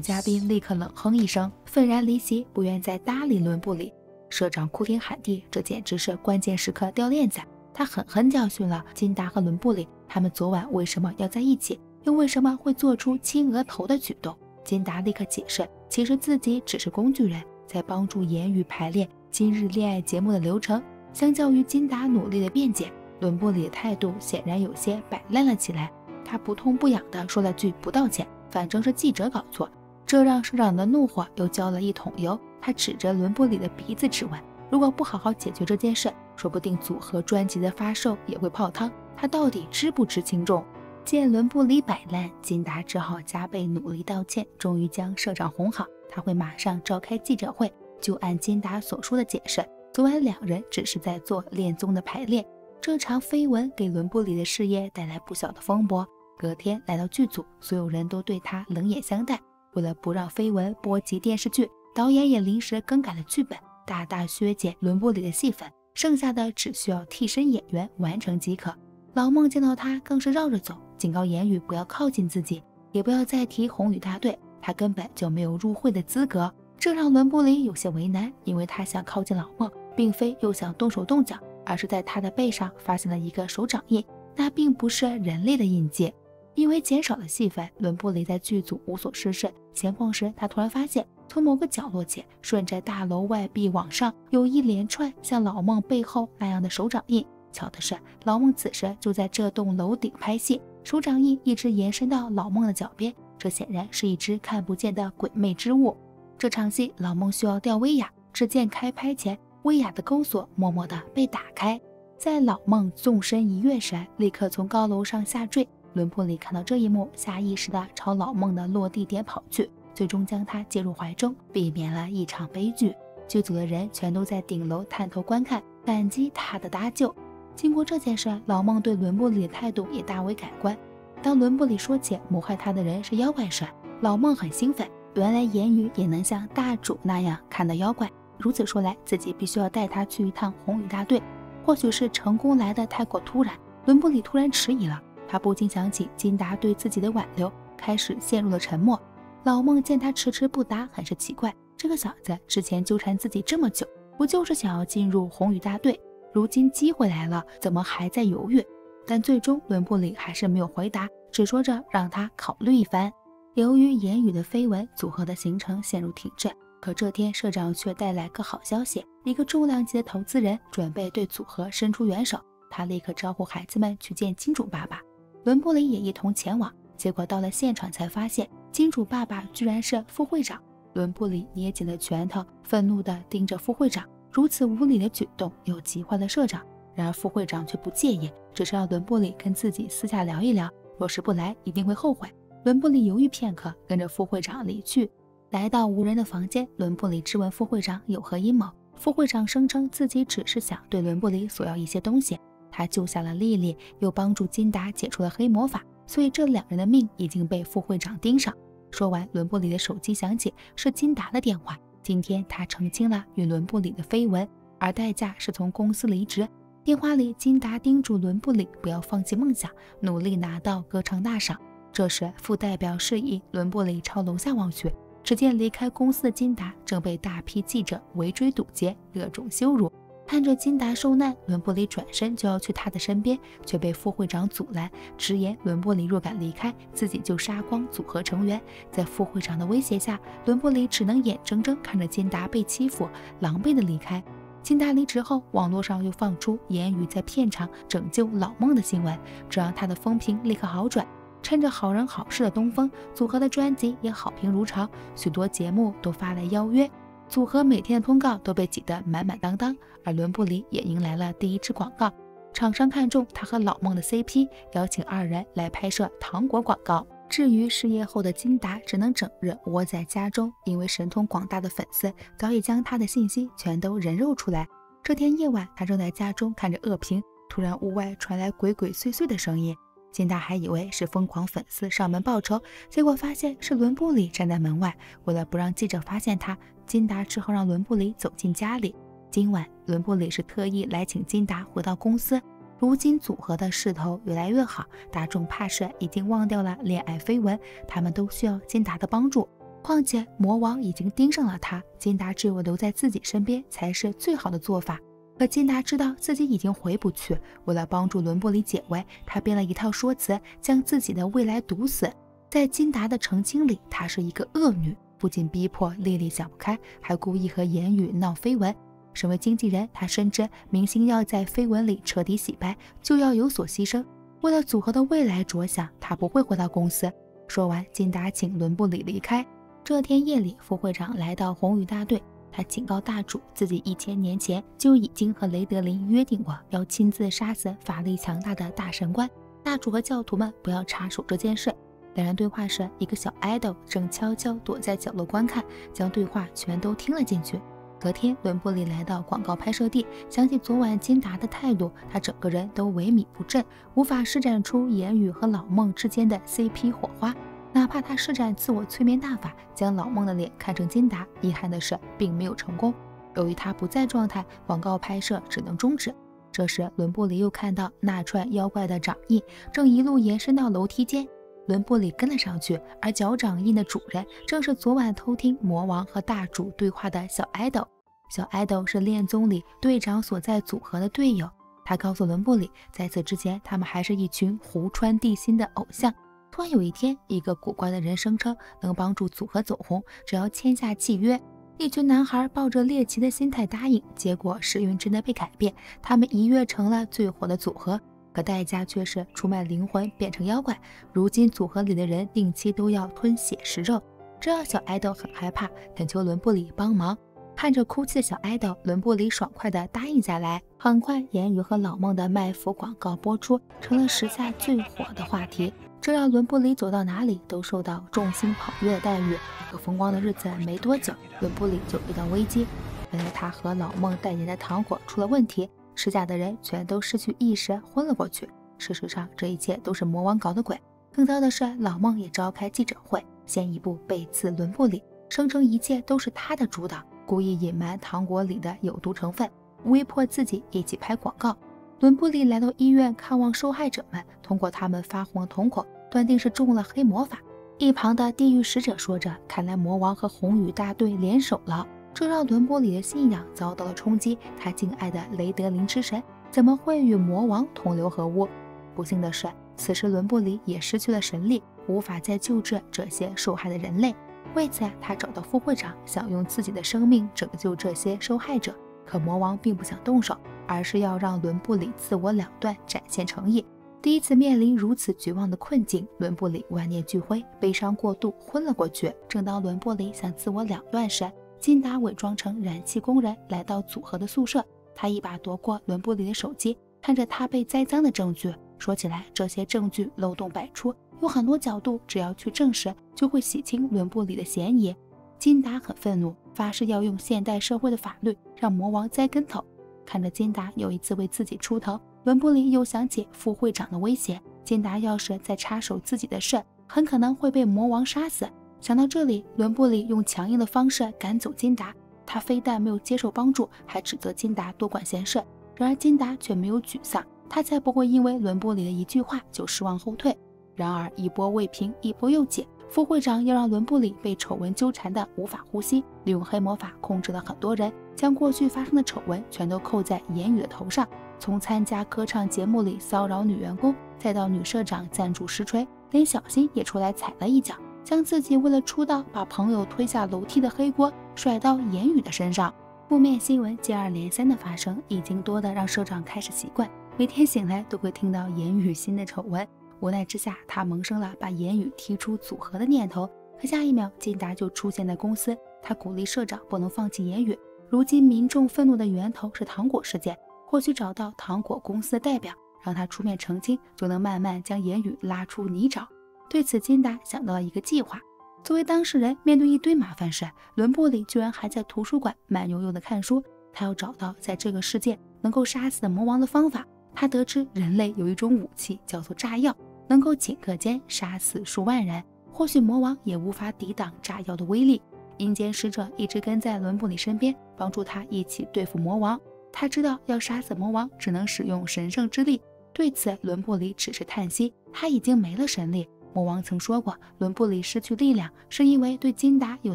嘉宾立刻冷哼一声，愤然离席，不愿再搭理伦布里。社长哭天喊地，这简直是关键时刻掉链子。他狠狠教训了金达和伦布里。他们昨晚为什么要在一起？又为什么会做出亲额头的举动？金达立刻解释，其实自己只是工具人，在帮助言语排练今日恋爱节目的流程。相较于金达努力的辩解，伦布里的态度显然有些摆烂了起来。他不痛不痒地说了句“不道歉”，反正是记者搞错，这让社长的怒火又浇了一桶油。他指着伦布里的鼻子质问：“如果不好好解决这件事，说不定组合专辑的发售也会泡汤。他到底知不知轻重？”见伦布里摆烂，金达只好加倍努力道歉，终于将社长哄好。他会马上召开记者会，就按金达所说的解释。昨晚两人只是在做恋综的排练，这场绯闻给伦布里的事业带来不小的风波。隔天来到剧组，所有人都对他冷眼相待。为了不让绯闻波及电视剧，导演也临时更改了剧本，大大削减伦布里的戏份，剩下的只需要替身演员完成即可。老孟见到他更是绕着走，警告言语不要靠近自己，也不要再提红雨大队，他根本就没有入会的资格。这让伦布里有些为难，因为他想靠近老孟。并非又想动手动脚，而是在他的背上发现了一个手掌印，那并不是人类的印记。因为减少了戏份，伦布里在剧组无所事事，闲逛时，他突然发现，从某个角落起，顺着大楼外壁往上，有一连串像老孟背后那样的手掌印。巧的是，老孟此时就在这栋楼顶拍戏，手掌印一直延伸到老孟的脚边，这显然是一只看不见的鬼魅之物。这场戏，老孟需要吊威亚，只见开拍前。威亚的钩锁默默地被打开，在老孟纵身一跃时，立刻从高楼上下坠。伦布里看到这一幕，下意识地朝老孟的落地点跑去，最终将他接入怀中，避免了一场悲剧。剧组的人全都在顶楼探头观看，感激他的搭救。经过这件事，老孟对伦布里的态度也大为改观。当伦布里说起谋害他的人是妖怪时，老孟很兴奋，原来言语也能像大主那样看到妖怪。如此说来，自己必须要带他去一趟红雨大队。或许是成功来得太过突然，伦布里突然迟疑了。他不禁想起金达对自己的挽留，开始陷入了沉默。老孟见他迟迟不答，很是奇怪。这个小子之前纠缠自己这么久，不就是想要进入红雨大队？如今机会来了，怎么还在犹豫？但最终伦布里还是没有回答，只说着让他考虑一番。由于言语的绯闻，组合的行程陷入停滞。可这天，社长却带来个好消息：一个重量级的投资人准备对组合伸出援手。他立刻招呼孩子们去见金主爸爸，伦布里也一同前往。结果到了现场，才发现金主爸爸居然是副会长。伦布里捏紧了拳头，愤怒地盯着副会长。如此无礼的举动，又急坏了社长。然而副会长却不介意，只是让伦布里跟自己私下聊一聊。若是不来，一定会后悔。伦布里犹豫片刻，跟着副会长离去。来到无人的房间，伦布里质问副会长有何阴谋。副会长声称自己只是想对伦布里索要一些东西。他救下了莉莉，又帮助金达解除了黑魔法，所以这两人的命已经被副会长盯上。说完，伦布里的手机响起，是金达的电话。今天他澄清了与伦布里的绯闻，而代价是从公司离职。电话里，金达叮嘱伦布里不要放弃梦想，努力拿到歌唱大赏。这时，副代表示意伦布里朝楼下望去。只见离开公司的金达正被大批记者围追堵截，各种羞辱。看着金达受难，伦布里转身就要去他的身边，却被副会长阻拦，直言伦布里若敢离开，自己就杀光组合成员。在副会长的威胁下，伦布里只能眼睁睁看着金达被欺负，狼狈的离开。金达离职后，网络上又放出言语在片场拯救老孟的新闻，这让他的风评立刻好转。趁着好人好事的东风，组合的专辑也好评如潮，许多节目都发来邀约，组合每天的通告都被挤得满满当当。而伦布里也迎来了第一支广告，厂商看中他和老孟的 CP，邀请二人来拍摄糖果广告。至于失业后的金达，只能整日窝在家中，因为神通广大的粉丝早已将他的信息全都人肉出来。这天夜晚，他正在家中看着恶评，突然屋外传来鬼鬼祟祟的声音。金达还以为是疯狂粉丝上门报仇，结果发现是伦布里站在门外。为了不让记者发现他，金达只好让伦布里走进家里。今晚，伦布里是特意来请金达回到公司。如今组合的势头越来越好，大众怕是已经忘掉了恋爱绯闻，他们都需要金达的帮助。况且魔王已经盯上了他，金达只有留在自己身边才是最好的做法。可金达知道自己已经回不去，为了帮助伦布里解围，他编了一套说辞，将自己的未来堵死。在金达的澄清里，她是一个恶女，不仅逼迫丽丽想不开，还故意和言语闹绯闻。身为经纪人，他深知明星要在绯闻里彻底洗白，就要有所牺牲。为了组合的未来着想，他不会回到公司。说完，金达请伦布里离开。这天夜里，副会长来到红宇大队，他警告大主，自己一千年前就已经和雷德林约定过，要亲自杀死法力强大的大神官。大主和教徒们不要插手这件事。两人对话时，一个小爱豆正悄悄躲在角落观看，将对话全都听了进去。隔天，伦布里来到广告拍摄地，想起昨晚金达的态度，他整个人都萎靡不振，无法施展出言语和老孟之间的 CP 火花。哪怕他施展自我催眠大法，将老孟的脸看成金达，遗憾的是，并没有成功。由于他不在状态，广告拍摄只能终止。这时，伦布里又看到那串妖怪的掌印正一路延伸到楼梯间。伦布里跟了上去，而脚掌印的主人正是昨晚偷听魔王和大主对话的小爱豆。小爱豆是恋综里队长所在组合的队友。他告诉伦布里，在此之前，他们还是一群湖川地心的偶像。突然有一天，一个古怪的人声称能帮助组合走红，只要签下契约。一群男孩抱着猎奇的心态答应，结果时运真的被改变，他们一跃成了最火的组合。可代价却是出卖灵魂，变成妖怪。如今组合里的人定期都要吞血食肉，这让小爱豆很害怕，恳求伦布里帮忙。看着哭泣的小爱豆，伦布里爽快地答应下来。很快，言语和老孟的卖腐广告播出，成了时下最火的话题。这让伦布里走到哪里都受到众星捧月的待遇。可风光的日子没多久，伦布里就遇到危机。原来他和老孟代言的糖果出了问题。施假的人全都失去意识，昏了过去。事实上，这一切都是魔王搞的鬼。更糟的是，老孟也召开记者会，先一步背刺伦布里，声称一切都是他的主导，故意隐瞒糖果里的有毒成分，威迫自己一起拍广告。伦布里来到医院看望受害者们，通过他们发红的瞳孔，断定是中了黑魔法。一旁的地狱使者说着：“看来魔王和红羽大队联手了。”这让伦布里的信仰遭到了冲击。他敬爱的雷德林之神怎么会与魔王同流合污？不幸的是，此时伦布里也失去了神力，无法再救治这些受害的人类。为此，他找到副会长，想用自己的生命拯救这些受害者。可魔王并不想动手，而是要让伦布里自我了断，展现诚意。第一次面临如此绝望的困境，伦布里万念俱灰，悲伤过度，昏了过去。正当伦布里想自我了断时，金达伪装成燃气工人来到组合的宿舍，他一把夺过伦布里的手机，看着他被栽赃的证据，说起来这些证据漏洞百出，有很多角度，只要去证实，就会洗清伦布里的嫌疑。金达很愤怒，发誓要用现代社会的法律让魔王栽跟头。看着金达又一次为自己出头，伦布里又想起副会长的威胁，金达要是再插手自己的事，很可能会被魔王杀死。想到这里，伦布里用强硬的方式赶走金达。他非但没有接受帮助，还指责金达多管闲事。然而金达却没有沮丧，他才不会因为伦布里的一句话就失望后退。然而一波未平，一波又起。副会长要让伦布里被丑闻纠缠的无法呼吸，利用黑魔法控制了很多人，将过去发生的丑闻全都扣在言语的头上。从参加歌唱节目里骚扰女员工，再到女社长赞助实锤，连小新也出来踩了一脚。将自己为了出道把朋友推下楼梯的黑锅甩到言语的身上，负面新闻接二连三的发生，已经多的让社长开始习惯，每天醒来都会听到言语新的丑闻。无奈之下，他萌生了把言语踢出组合的念头。可下一秒，金达就出现在公司，他鼓励社长不能放弃言语。如今民众愤怒的源头是糖果事件，或许找到糖果公司的代表，让他出面澄清，就能慢慢将言语拉出泥沼。对此，金达想到了一个计划。作为当事人，面对一堆麻烦事，伦布里居然还在图书馆慢悠悠地看书。他要找到在这个世界能够杀死魔王的方法。他得知人类有一种武器叫做炸药，能够顷刻间杀死数万人。或许魔王也无法抵挡炸药的威力。阴间使者一直跟在伦布里身边，帮助他一起对付魔王。他知道要杀死魔王，只能使用神圣之力。对此，伦布里只是叹息，他已经没了神力。魔王曾说过，伦布里失去力量是因为对金达有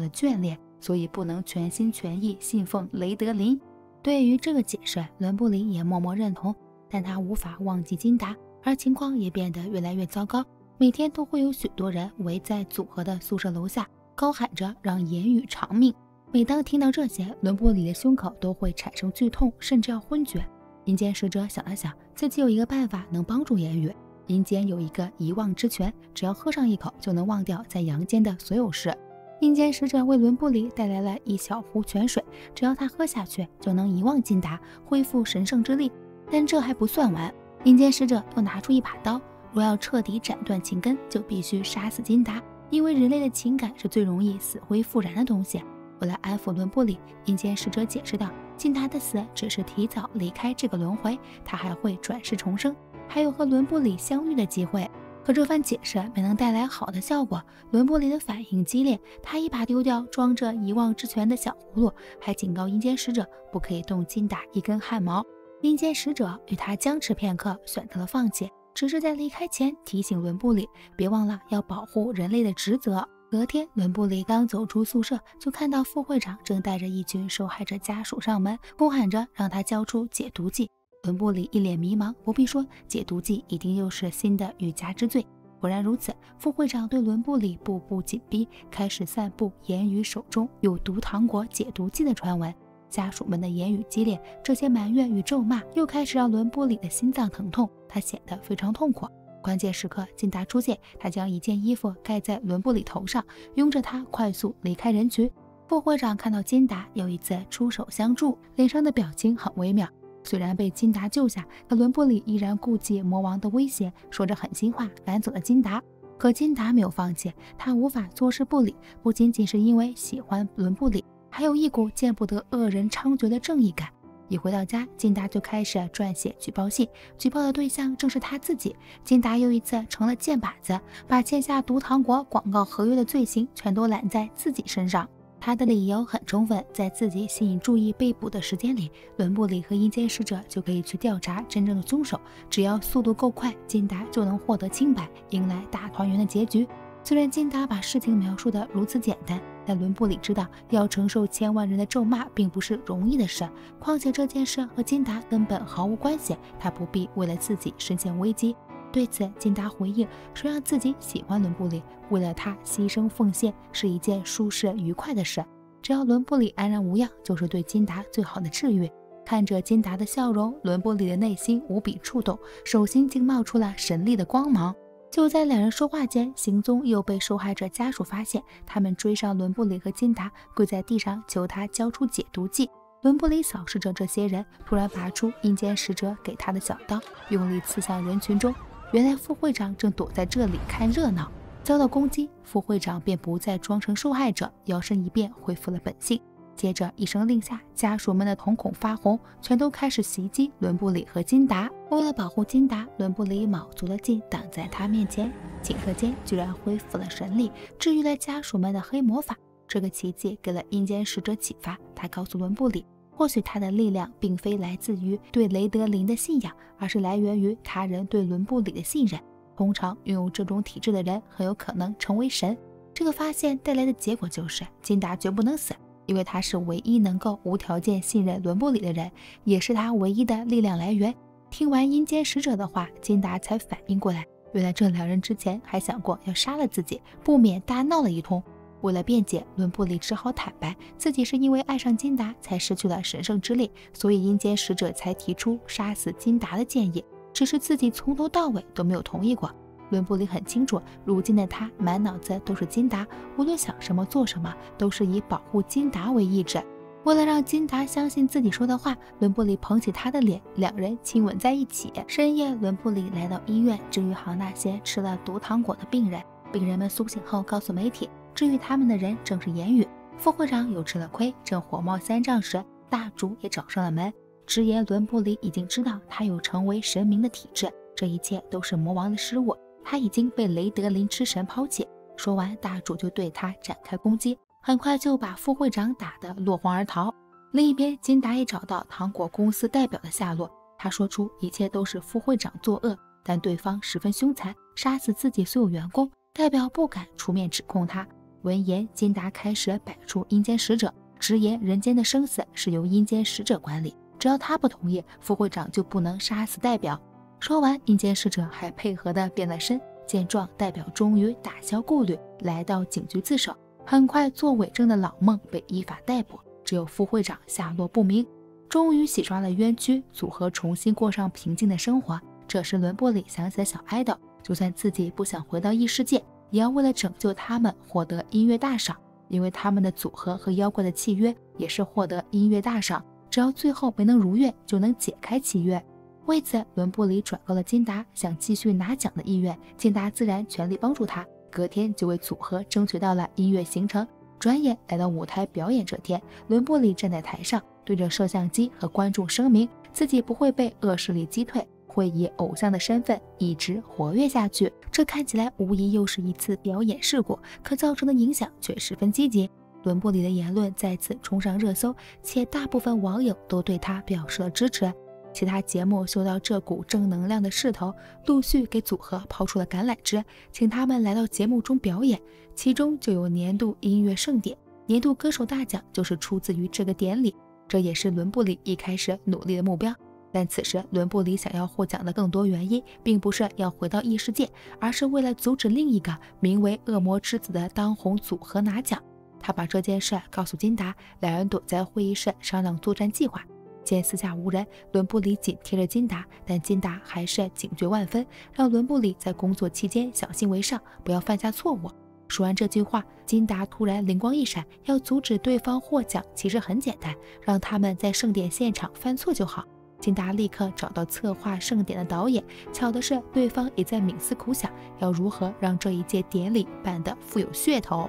了眷恋，所以不能全心全意信奉雷德林。对于这个解释，伦布里也默默认同。但他无法忘记金达，而情况也变得越来越糟糕。每天都会有许多人围在组合的宿舍楼下，高喊着让言语偿命。每当听到这些，伦布里的胸口都会产生剧痛，甚至要昏厥。阴间使者想了想，自己有一个办法能帮助言语。阴间有一个遗忘之泉，只要喝上一口，就能忘掉在阳间的所有事。阴间使者为伦布里带来了一小壶泉水，只要他喝下去，就能遗忘金达，恢复神圣之力。但这还不算完，阴间使者又拿出一把刀，若要彻底斩断情根，就必须杀死金达，因为人类的情感是最容易死灰复燃的东西。为了安抚伦布里，阴间使者解释道：“金达的死只是提早离开这个轮回，他还会转世重生，还有和伦布里相遇的机会。”可这番解释没能带来好的效果，伦布里的反应激烈，他一把丢掉装着遗忘之泉的小葫芦，还警告阴间使者不可以动金达一根汗毛。阴间使者与他僵持片刻，选择了放弃，只是在离开前提醒伦布里别忘了要保护人类的职责。隔天，伦布里刚走出宿舍，就看到副会长正带着一群受害者家属上门，呼喊着让他交出解毒剂。伦布里一脸迷茫，不必说，解毒剂一定又是新的欲加之罪。果然如此，副会长对伦布里步步紧逼，开始散布言语手中有毒糖果解毒剂的传闻。家属们的言语激烈，这些埋怨与咒骂又开始让伦布里的心脏疼痛，他显得非常痛苦。关键时刻，金达出现，他将一件衣服盖在伦布里头上，拥着他快速离开人群。副会长看到金达又一次出手相助，脸上的表情很微妙。虽然被金达救下，可伦布里依然顾忌魔王的威胁，说着狠心话赶走了金达。可金达没有放弃，他无法坐视不理，不仅仅是因为喜欢伦布里，还有一股见不得恶人猖獗的正义感。一回到家，金达就开始撰写举报信，举报的对象正是他自己。金达又一次成了箭靶子，把签下毒糖果广告合约的罪行全都揽在自己身上。他的理由很充分，在自己吸引注意被捕的时间里，伦布里和阴间使者就可以去调查真正的凶手。只要速度够快，金达就能获得清白，迎来大团圆的结局。虽然金达把事情描述的如此简单。但伦布里知道，要承受千万人的咒骂并不是容易的事。况且这件事和金达根本毫无关系，他不必为了自己深陷危机。对此，金达回应说：“让自己喜欢伦布里，为了他牺牲奉献，是一件舒适愉快的事。只要伦布里安然无恙，就是对金达最好的治愈。”看着金达的笑容，伦布里的内心无比触动，手心竟冒出了神力的光芒。就在两人说话间，行踪又被受害者家属发现。他们追上伦布里和金达，跪在地上求他交出解毒剂。伦布里扫视着这些人，突然拔出阴间使者给他的小刀，用力刺向人群中。原来副会长正躲在这里看热闹，遭到攻击，副会长便不再装成受害者，摇身一变恢复了本性。接着一声令下，家属们的瞳孔发红，全都开始袭击伦布里和金达。为了保护金达，伦布里卯足了劲挡在他面前，顷刻间居然恢复了神力，治愈了家属们的黑魔法。这个奇迹给了阴间使者启发，他告诉伦布里，或许他的力量并非来自于对雷德林的信仰，而是来源于他人对伦布里的信任。通常拥有这种体质的人很有可能成为神。这个发现带来的结果就是金达绝不能死。因为他是唯一能够无条件信任伦布里的人，也是他唯一的力量来源。听完阴间使者的话，金达才反应过来，原来这两人之前还想过要杀了自己，不免大闹了一通。为了辩解，伦布里只好坦白自己是因为爱上金达才失去了神圣之力，所以阴间使者才提出杀死金达的建议，只是自己从头到尾都没有同意过。伦布里很清楚，如今的他满脑子都是金达，无论想什么做什么，都是以保护金达为意志。为了让金达相信自己说的话，伦布里捧起他的脸，两人亲吻在一起。深夜，伦布里来到医院，治愈好那些吃了毒糖果的病人。病人们苏醒后告诉媒体，治愈他们的人正是言语。副会长又吃了亏，正火冒三丈时，大主也找上了门，直言伦布里已经知道他有成为神明的体质，这一切都是魔王的失误。他已经被雷德林之神抛弃。说完，大主就对他展开攻击，很快就把副会长打得落荒而逃。另一边，金达也找到糖果公司代表的下落。他说出一切都是副会长作恶，但对方十分凶残，杀死自己所有员工。代表不敢出面指控他。闻言，金达开始摆出阴间使者，直言人间的生死是由阴间使者管理，只要他不同意，副会长就不能杀死代表。说完，阴间使者还配合的变了身。见状，代表终于打消顾虑，来到警局自首。很快，做伪证的老孟被依法逮捕，只有副会长下落不明。终于洗刷了冤屈，组合重新过上平静的生活。这时，伦布里想起了小爱豆，就算自己不想回到异世界，也要为了拯救他们获得音乐大赏，因为他们的组合和妖怪的契约也是获得音乐大赏。只要最后没能如愿，就能解开契约。为此，伦布里转告了金达想继续拿奖的意愿，金达自然全力帮助他。隔天就为组合争取到了音乐行程。转眼来到舞台表演这天，伦布里站在台上，对着摄像机和观众声明自己不会被恶势力击退，会以偶像的身份一直活跃下去。这看起来无疑又是一次表演事故，可造成的影响却十分积极。伦布里的言论再次冲上热搜，且大部分网友都对他表示了支持。其他节目嗅到这股正能量的势头，陆续给组合抛出了橄榄枝，请他们来到节目中表演。其中就有年度音乐盛典，年度歌手大奖就是出自于这个典礼。这也是伦布里一开始努力的目标。但此时伦布里想要获奖的更多原因，并不是要回到异世界，而是为了阻止另一个名为恶魔之子的当红组合拿奖。他把这件事告诉金达，两人躲在会议室商量作战计划。见四下无人，伦布里紧贴着金达，但金达还是警觉万分，让伦布里在工作期间小心为上，不要犯下错误。说完这句话，金达突然灵光一闪，要阻止对方获奖，其实很简单，让他们在盛典现场犯错就好。金达立刻找到策划盛典的导演，巧的是，对方也在冥思苦想，要如何让这一届典礼办得富有噱头。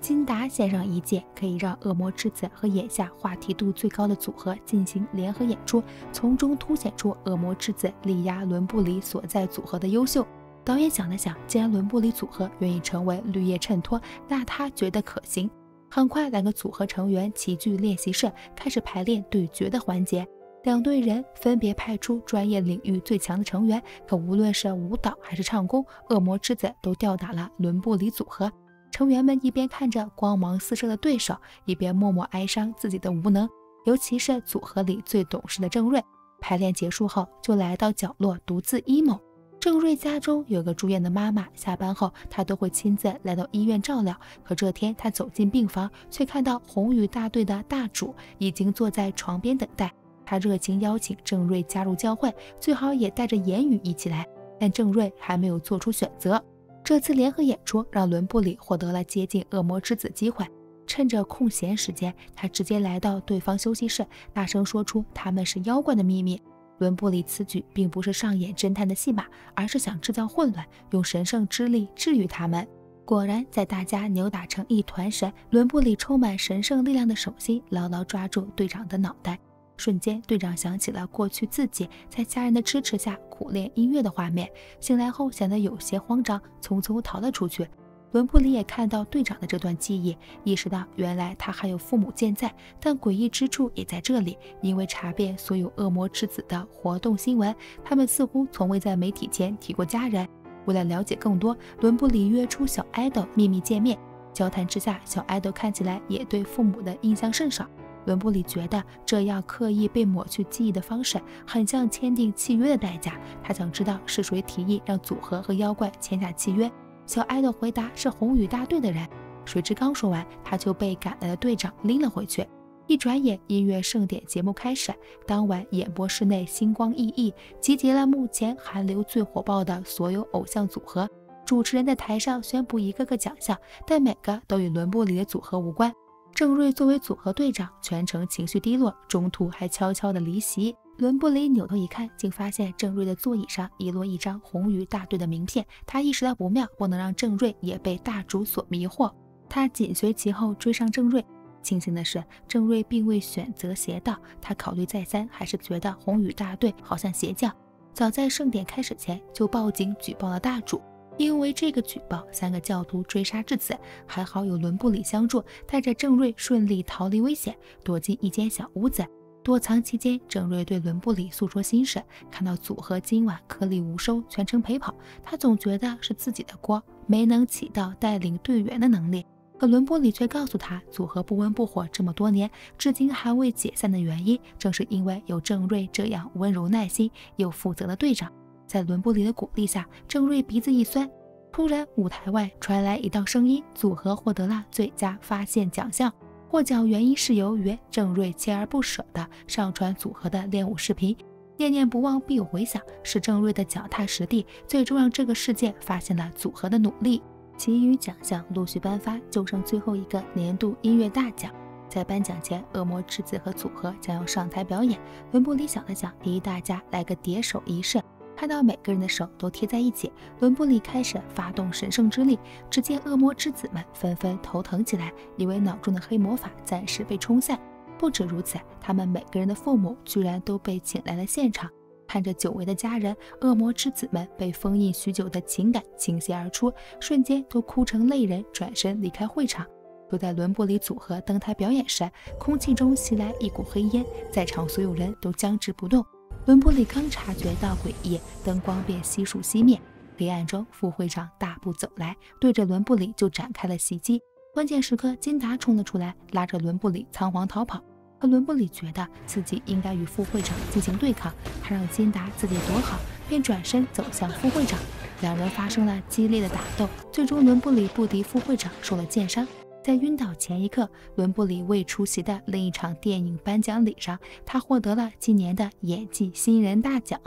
金达献上一届可以让恶魔之子和眼下话题度最高的组合进行联合演出，从中凸显出恶魔之子力压伦布里所在组合的优秀。导演想了想，既然伦布里组合愿意成为绿叶衬托，那他觉得可行。很快，两个组合成员齐聚练习室，开始排练对决的环节。两队人分别派出专业领域最强的成员，可无论是舞蹈还是唱功，恶魔之子都吊打了伦布里组合。成员们一边看着光芒四射的对手，一边默默哀伤自己的无能。尤其是组合里最懂事的郑瑞，排练结束后就来到角落独自 emo。郑瑞家中有个住院的妈妈，下班后他都会亲自来到医院照料。可这天他走进病房，却看到红雨大队的大主已经坐在床边等待。他热情邀请郑瑞加入教会，最好也带着言语一起来。但郑瑞还没有做出选择。这次联合演出让伦布里获得了接近恶魔之子机会。趁着空闲时间，他直接来到对方休息室，大声说出他们是妖怪的秘密。伦布里此举并不是上演侦探的戏码，而是想制造混乱，用神圣之力治愈他们。果然，在大家扭打成一团时，伦布里充满神圣力量的手心牢牢抓住队长的脑袋。瞬间，队长想起了过去自己在家人的支持下苦练音乐的画面。醒来后显得有些慌张，匆匆逃了出去。伦布里也看到队长的这段记忆，意识到原来他还有父母健在。但诡异之处也在这里，因为查遍所有恶魔之子的活动新闻，他们似乎从未在媒体前提过家人。为了了解更多，伦布里约出小爱豆秘密见面。交谈之下，小爱豆看起来也对父母的印象甚少。伦布里觉得这样刻意被抹去记忆的方式，很像签订契约的代价。他想知道是谁提议让组合和妖怪签下契约。小艾的回答是红雨大队的人。谁知刚说完，他就被赶来的队长拎了回去。一转眼，音乐盛典节目开始。当晚演播室内星光熠熠，集结了目前韩流最火爆的所有偶像组合。主持人在台上宣布一个个奖项，但每个都与伦布里的组合无关。郑瑞作为组合队长，全程情绪低落，中途还悄悄的离席。伦布里扭头一看，竟发现郑瑞的座椅上遗落一张红鱼大队的名片。他意识到不妙，不能让郑瑞也被大主所迷惑。他紧随其后追上郑瑞。庆幸的是，郑瑞并未选择邪道。他考虑再三，还是觉得红雨大队好像邪教。早在盛典开始前，就报警举报了大主。因为这个举报，三个教徒追杀至此，还好有伦布里相助，带着郑瑞顺利逃离危险，躲进一间小屋子。躲藏期间，郑瑞对伦布里诉说心事，看到组合今晚颗粒无收，全程陪跑，他总觉得是自己的锅，没能起到带领队员的能力。可伦布里却告诉他，组合不温不火这么多年，至今还未解散的原因，正是因为有郑瑞这样温柔耐心又负责的队长。在伦布里的鼓励下，郑瑞鼻子一酸：“突然，舞台外传来一道声音：“组合获得了最佳发现奖项。”获奖原因是由于郑瑞锲而不舍地上传组合的练舞视频，念念不忘必有回响，是郑瑞的脚踏实地，最终让这个世界发现了组合的努力。其余奖项陆续颁发，就剩最后一个年度音乐大奖。在颁奖前，恶魔之子和组合将要上台表演。伦布里想了想，提议大家来个叠手仪式。看到每个人的手都贴在一起，伦布里开始发动神圣之力。只见恶魔之子们纷纷头疼起来，以为脑中的黑魔法暂时被冲散。不止如此，他们每个人的父母居然都被请来了现场。看着久违的家人，恶魔之子们被封印许久的情感倾泻而出，瞬间都哭成泪人，转身离开会场。就在伦布里组合登台表演时，空气中袭来一股黑烟，在场所有人都僵直不动。伦布里刚察觉到诡异，灯光便悉数熄灭。黑暗中，副会长大步走来，对着伦布里就展开了袭击。关键时刻，金达冲了出来，拉着伦布里仓皇逃跑。可伦布里觉得自己应该与副会长进行对抗，他让金达自己躲好，便转身走向副会长。两人发生了激烈的打斗，最终伦布里不敌副会长，受了剑伤。在晕倒前一刻，伦布里未出席的另一场电影颁奖礼上，他获得了今年的演技新人大奖。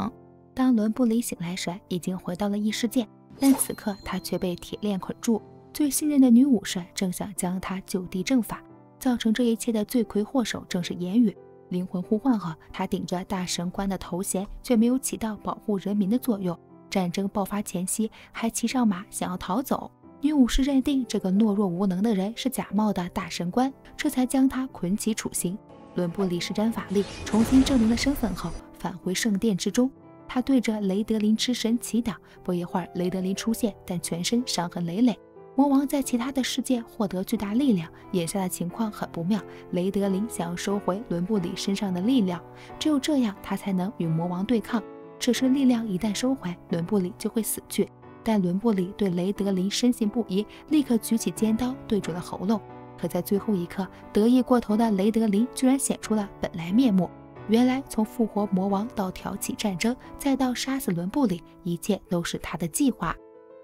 当伦布里醒来时，已经回到了异世界，但此刻他却被铁链捆住。最信任的女武士正想将他就地正法，造成这一切的罪魁祸首正是言语。灵魂互换后，他顶着大神官的头衔，却没有起到保护人民的作用。战争爆发前夕，还骑上马想要逃走。女武士认定这个懦弱无能的人是假冒的大神官，这才将他捆起处刑。伦布里施展法力，重新证明了身份后，返回圣殿之中。他对着雷德林之神祈祷。不一会儿，雷德林出现，但全身伤痕累累。魔王在其他的世界获得巨大力量，眼下的情况很不妙。雷德林想要收回伦布里身上的力量，只有这样，他才能与魔王对抗。只是力量一旦收回，伦布里就会死去。但伦布里对雷德林深信不疑，立刻举起尖刀对准了喉咙。可在最后一刻，得意过头的雷德林居然显出了本来面目。原来，从复活魔王到挑起战争，再到杀死伦布里，一切都是他的计划。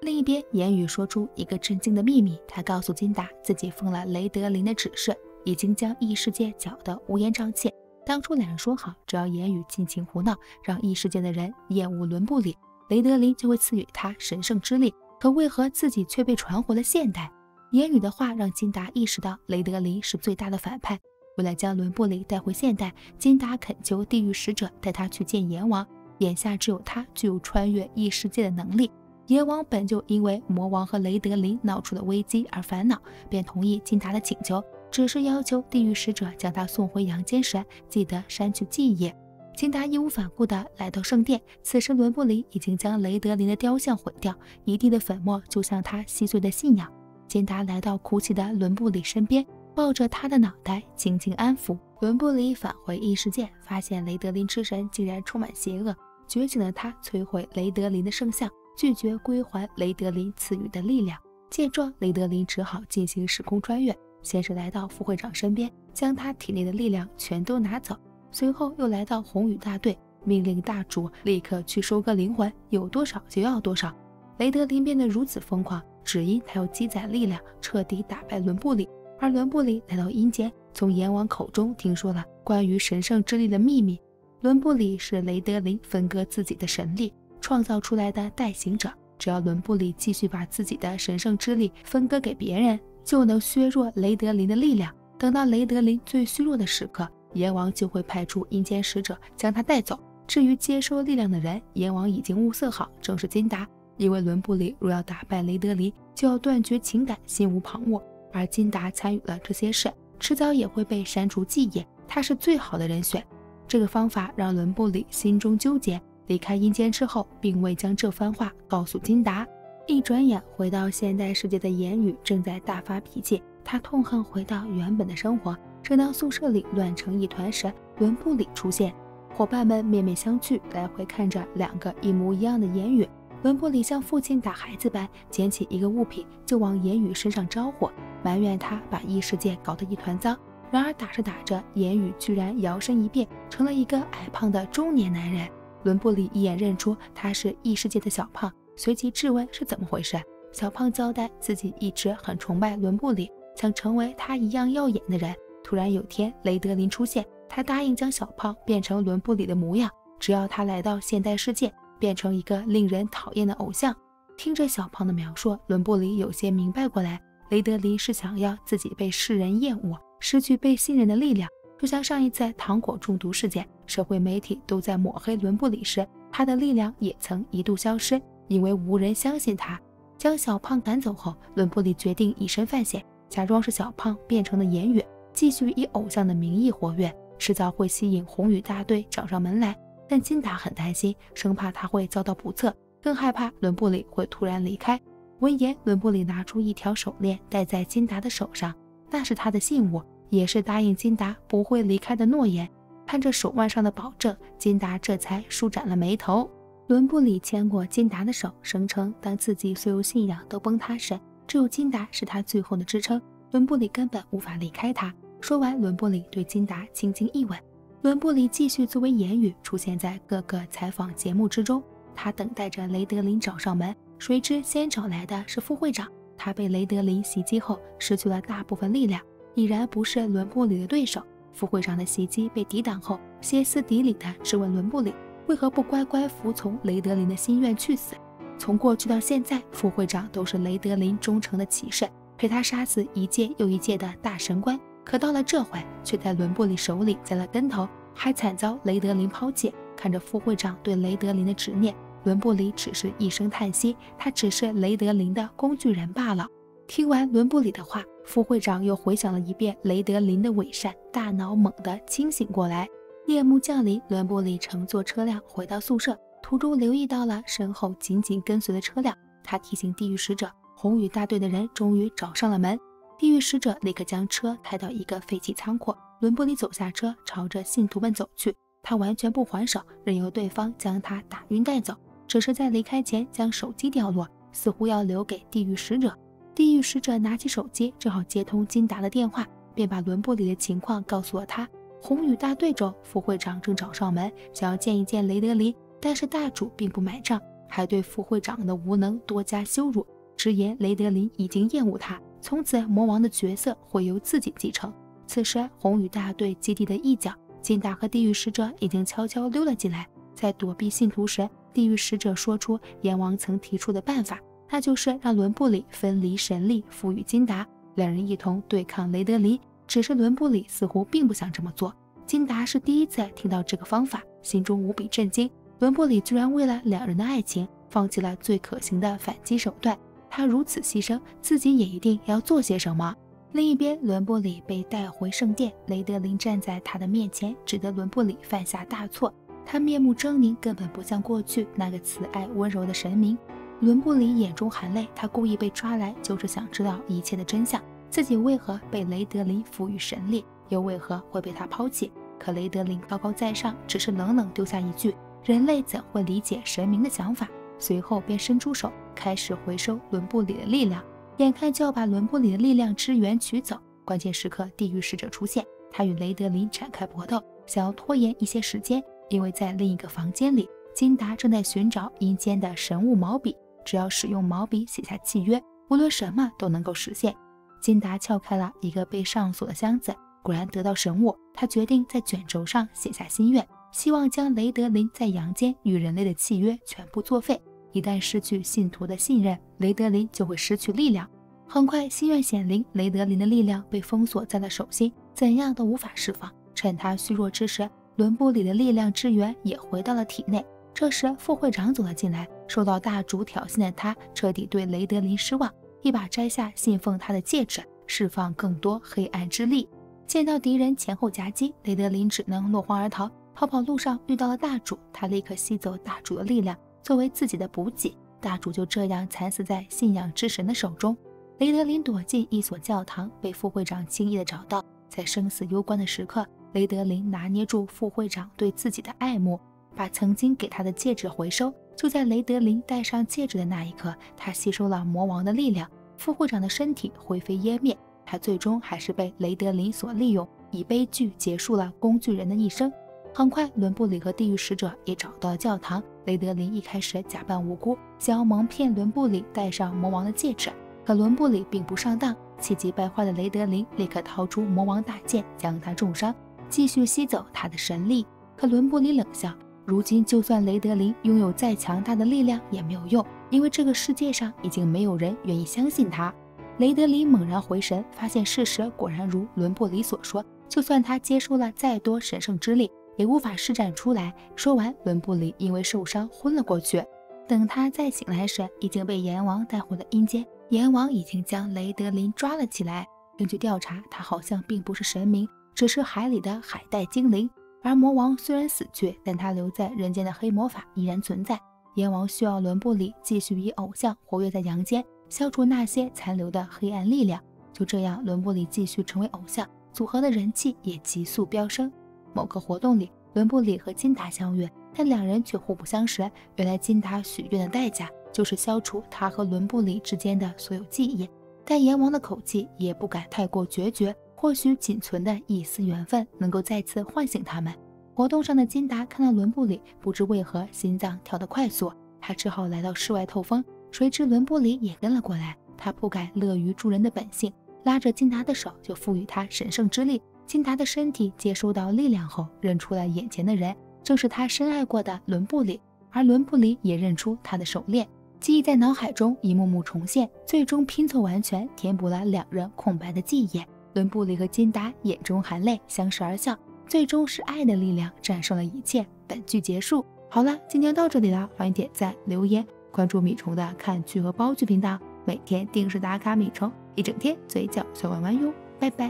另一边，言语说出一个震惊的秘密：他告诉金达，自己奉了雷德林的指示，已经将异世界搅得乌烟瘴气。当初两人说好，只要言语尽情胡闹，让异世界的人厌恶伦布里。雷德林就会赐予他神圣之力，可为何自己却被传回了现代？言语的话让金达意识到雷德林是最大的反派。为了将伦布里带回现代，金达恳求地狱使者带他去见阎王。眼下只有他具有穿越异世界的能力。阎王本就因为魔王和雷德林闹出的危机而烦恼，便同意金达的请求，只是要求地狱使者将他送回阳间时记得删去记忆。金达义无反顾地来到圣殿，此时伦布里已经将雷德林的雕像毁掉，一地的粉末就像他稀碎的信仰。金达来到哭泣的伦布里身边，抱着他的脑袋，轻轻安抚。伦布里返回异世界，发现雷德林之神竟然充满邪恶，觉醒的他摧毁雷德林的圣像，拒绝归还雷德林赐予的力量。见状，雷德林只好进行时空穿越，先是来到副会长身边，将他体内的力量全都拿走。随后又来到红羽大队，命令大主立刻去收割灵魂，有多少就要多少。雷德林变得如此疯狂，只因他要积攒力量，彻底打败伦布里。而伦布里来到阴间，从阎王口中听说了关于神圣之力的秘密。伦布里是雷德林分割自己的神力创造出来的代行者，只要伦布里继续把自己的神圣之力分割给别人，就能削弱雷德林的力量。等到雷德林最虚弱的时刻。阎王就会派出阴间使者将他带走。至于接收力量的人，阎王已经物色好，正是金达。因为伦布里若要打败雷德林，就要断绝情感，心无旁骛。而金达参与了这些事，迟早也会被删除记忆。他是最好的人选。这个方法让伦布里心中纠结。离开阴间之后，并未将这番话告诉金达。一转眼回到现代世界的言语正在大发脾气，他痛恨回到原本的生活。正当宿舍里乱成一团时，伦布里出现，伙伴们面面相觑，来回看着两个一模一样的言语。伦布里像父亲打孩子般，捡起一个物品就往言语身上招呼，埋怨他把异世界搞得一团糟。然而打着打着，言语居然摇身一变成了一个矮胖的中年男人。伦布里一眼认出他是异世界的小胖，随即质问是怎么回事。小胖交代自己一直很崇拜伦布里，想成为他一样耀眼的人。突然有天，雷德林出现，他答应将小胖变成伦布里的模样，只要他来到现代世界，变成一个令人讨厌的偶像。听着小胖的描述，伦布里有些明白过来，雷德林是想要自己被世人厌恶，失去被信任的力量。就像上一次糖果中毒事件，社会媒体都在抹黑伦布里时，他的力量也曾一度消失，因为无人相信他。将小胖赶走后，伦布里决定以身犯险，假装是小胖变成的言语，继续以偶像的名义活跃，迟早会吸引红羽大队找上门来。但金达很担心，生怕他会遭到不测，更害怕伦布里会突然离开。闻言，伦布里拿出一条手链戴在金达的手上，那是他的信物。也是答应金达不会离开的诺言。看着手腕上的保证，金达这才舒展了眉头。伦布里牵过金达的手，声称当自己所有信仰都崩塌时，只有金达是他最后的支撑。伦布里根本无法离开他。说完，伦布里对金达轻轻一吻。伦布里继续作为言语出现在各个采访节目之中。他等待着雷德林找上门，谁知先找来的是副会长。他被雷德林袭击后，失去了大部分力量。已然不是伦布里的对手。副会长的袭击被抵挡后，歇斯底里地质问伦布里为何不乖乖服从雷德林的心愿去死。从过去到现在，副会长都是雷德林忠诚的骑士，陪他杀死一届又一届的大神官。可到了这回，却在伦布里手里栽了跟头，还惨遭雷德林抛弃。看着副会长对雷德林的执念，伦布里只是一声叹息，他只是雷德林的工具人罢了。听完伦布里的话。副会长又回想了一遍雷德林的伪善，大脑猛地清醒过来。夜幕降临，伦布里乘坐车辆回到宿舍，途中留意到了身后紧紧跟随的车辆。他提醒地狱使者，红雨大队的人终于找上了门。地狱使者立刻将车开到一个废弃仓库。伦布里走下车，朝着信徒们走去。他完全不还手，任由对方将他打晕带走，只是在离开前将手机掉落，似乎要留给地狱使者。地狱使者拿起手机，正好接通金达的电话，便把伦布里的情况告诉了他。红羽大队中，副会长正找上门，想要见一见雷德林，但是大主并不买账，还对副会长的无能多加羞辱，直言雷德林已经厌恶他，从此魔王的角色会由自己继承。此时，红羽大队基地的一角，金达和地狱使者已经悄悄溜了进来。在躲避信徒时，地狱使者说出阎王曾提出的办法。那就是让伦布里分离神力，赋予金达，两人一同对抗雷德林。只是伦布里似乎并不想这么做。金达是第一次听到这个方法，心中无比震惊。伦布里居然为了两人的爱情，放弃了最可行的反击手段。他如此牺牲，自己也一定要做些什么。另一边，伦布里被带回圣殿，雷德林站在他的面前，指责伦布里犯下大错。他面目狰狞，根本不像过去那个慈爱温柔的神明。伦布里眼中含泪，他故意被抓来，就是想知道一切的真相。自己为何被雷德林赋予神力，又为何会被他抛弃？可雷德林高高在上，只是冷冷丢下一句：“人类怎会理解神明的想法？”随后便伸出手，开始回收伦布里的力量，眼看就要把伦布里的力量之源取走。关键时刻，地狱使者出现，他与雷德林展开搏斗，想要拖延一些时间，因为在另一个房间里，金达正在寻找阴间的神物毛笔。只要使用毛笔写下契约，无论什么都能够实现。金达撬开了一个被上锁的箱子，果然得到神物。他决定在卷轴上写下心愿，希望将雷德林在阳间与人类的契约全部作废。一旦失去信徒的信任，雷德林就会失去力量。很快，心愿显灵，雷德林的力量被封锁在了手心，怎样都无法释放。趁他虚弱之时，伦布里的力量之源也回到了体内。这时，副会长走了进来。受到大主挑衅的他，彻底对雷德林失望，一把摘下信奉他的戒指，释放更多黑暗之力。见到敌人前后夹击，雷德林只能落荒而逃。逃跑路上遇到了大主，他立刻吸走大主的力量，作为自己的补给。大主就这样惨死在信仰之神的手中。雷德林躲进一所教堂，被副会长轻易的找到。在生死攸关的时刻，雷德林拿捏住副会长对自己的爱慕。把曾经给他的戒指回收。就在雷德林戴上戒指的那一刻，他吸收了魔王的力量，副会长的身体灰飞烟灭。他最终还是被雷德林所利用，以悲剧结束了工具人的一生。很快，伦布里和地狱使者也找到了教堂。雷德林一开始假扮无辜，想要蒙骗伦布里戴上魔王的戒指，可伦布里并不上当。气急败坏的雷德林立刻掏出魔王大剑，将他重伤，继续吸走他的神力。可伦布里冷笑：如今就算雷德林拥有再强大的力量也没有用，因为这个世界上已经没有人愿意相信他。雷德林猛然回神，发现事实果然如伦布里所说，就算他接受了再多神圣之力。也无法施展出来。说完，伦布里因为受伤昏了过去。等他再醒来时，已经被阎王带回了阴间。阎王已经将雷德林抓了起来。根据调查，他好像并不是神明，只是海里的海带精灵。而魔王虽然死去，但他留在人间的黑魔法依然存在。阎王需要伦布里继续以偶像活跃在阳间，消除那些残留的黑暗力量。就这样，伦布里继续成为偶像，组合的人气也急速飙升。某个活动里，伦布里和金达相遇，但两人却互不相识。原来金达许愿的代价就是消除他和伦布里之间的所有记忆。但阎王的口气也不敢太过决绝，或许仅存的一丝缘分能够再次唤醒他们。活动上的金达看到伦布里，不知为何心脏跳得快速，他只好来到室外透风。谁知伦布里也跟了过来，他不改乐于助人的本性，拉着金达的手就赋予他神圣之力。金达的身体接收到力量后，认出了眼前的人，正是他深爱过的伦布里。而伦布里也认出他的手链，记忆在脑海中一幕幕重现，最终拼凑完全，填补了两人空白的记忆。伦布里和金达眼中含泪，相视而笑。最终是爱的力量战胜了一切。本剧结束。好了，今天到这里了，欢迎点赞、留言、关注米虫的看剧和煲剧频道，每天定时打卡米虫，一整天嘴角笑弯弯哟，拜拜。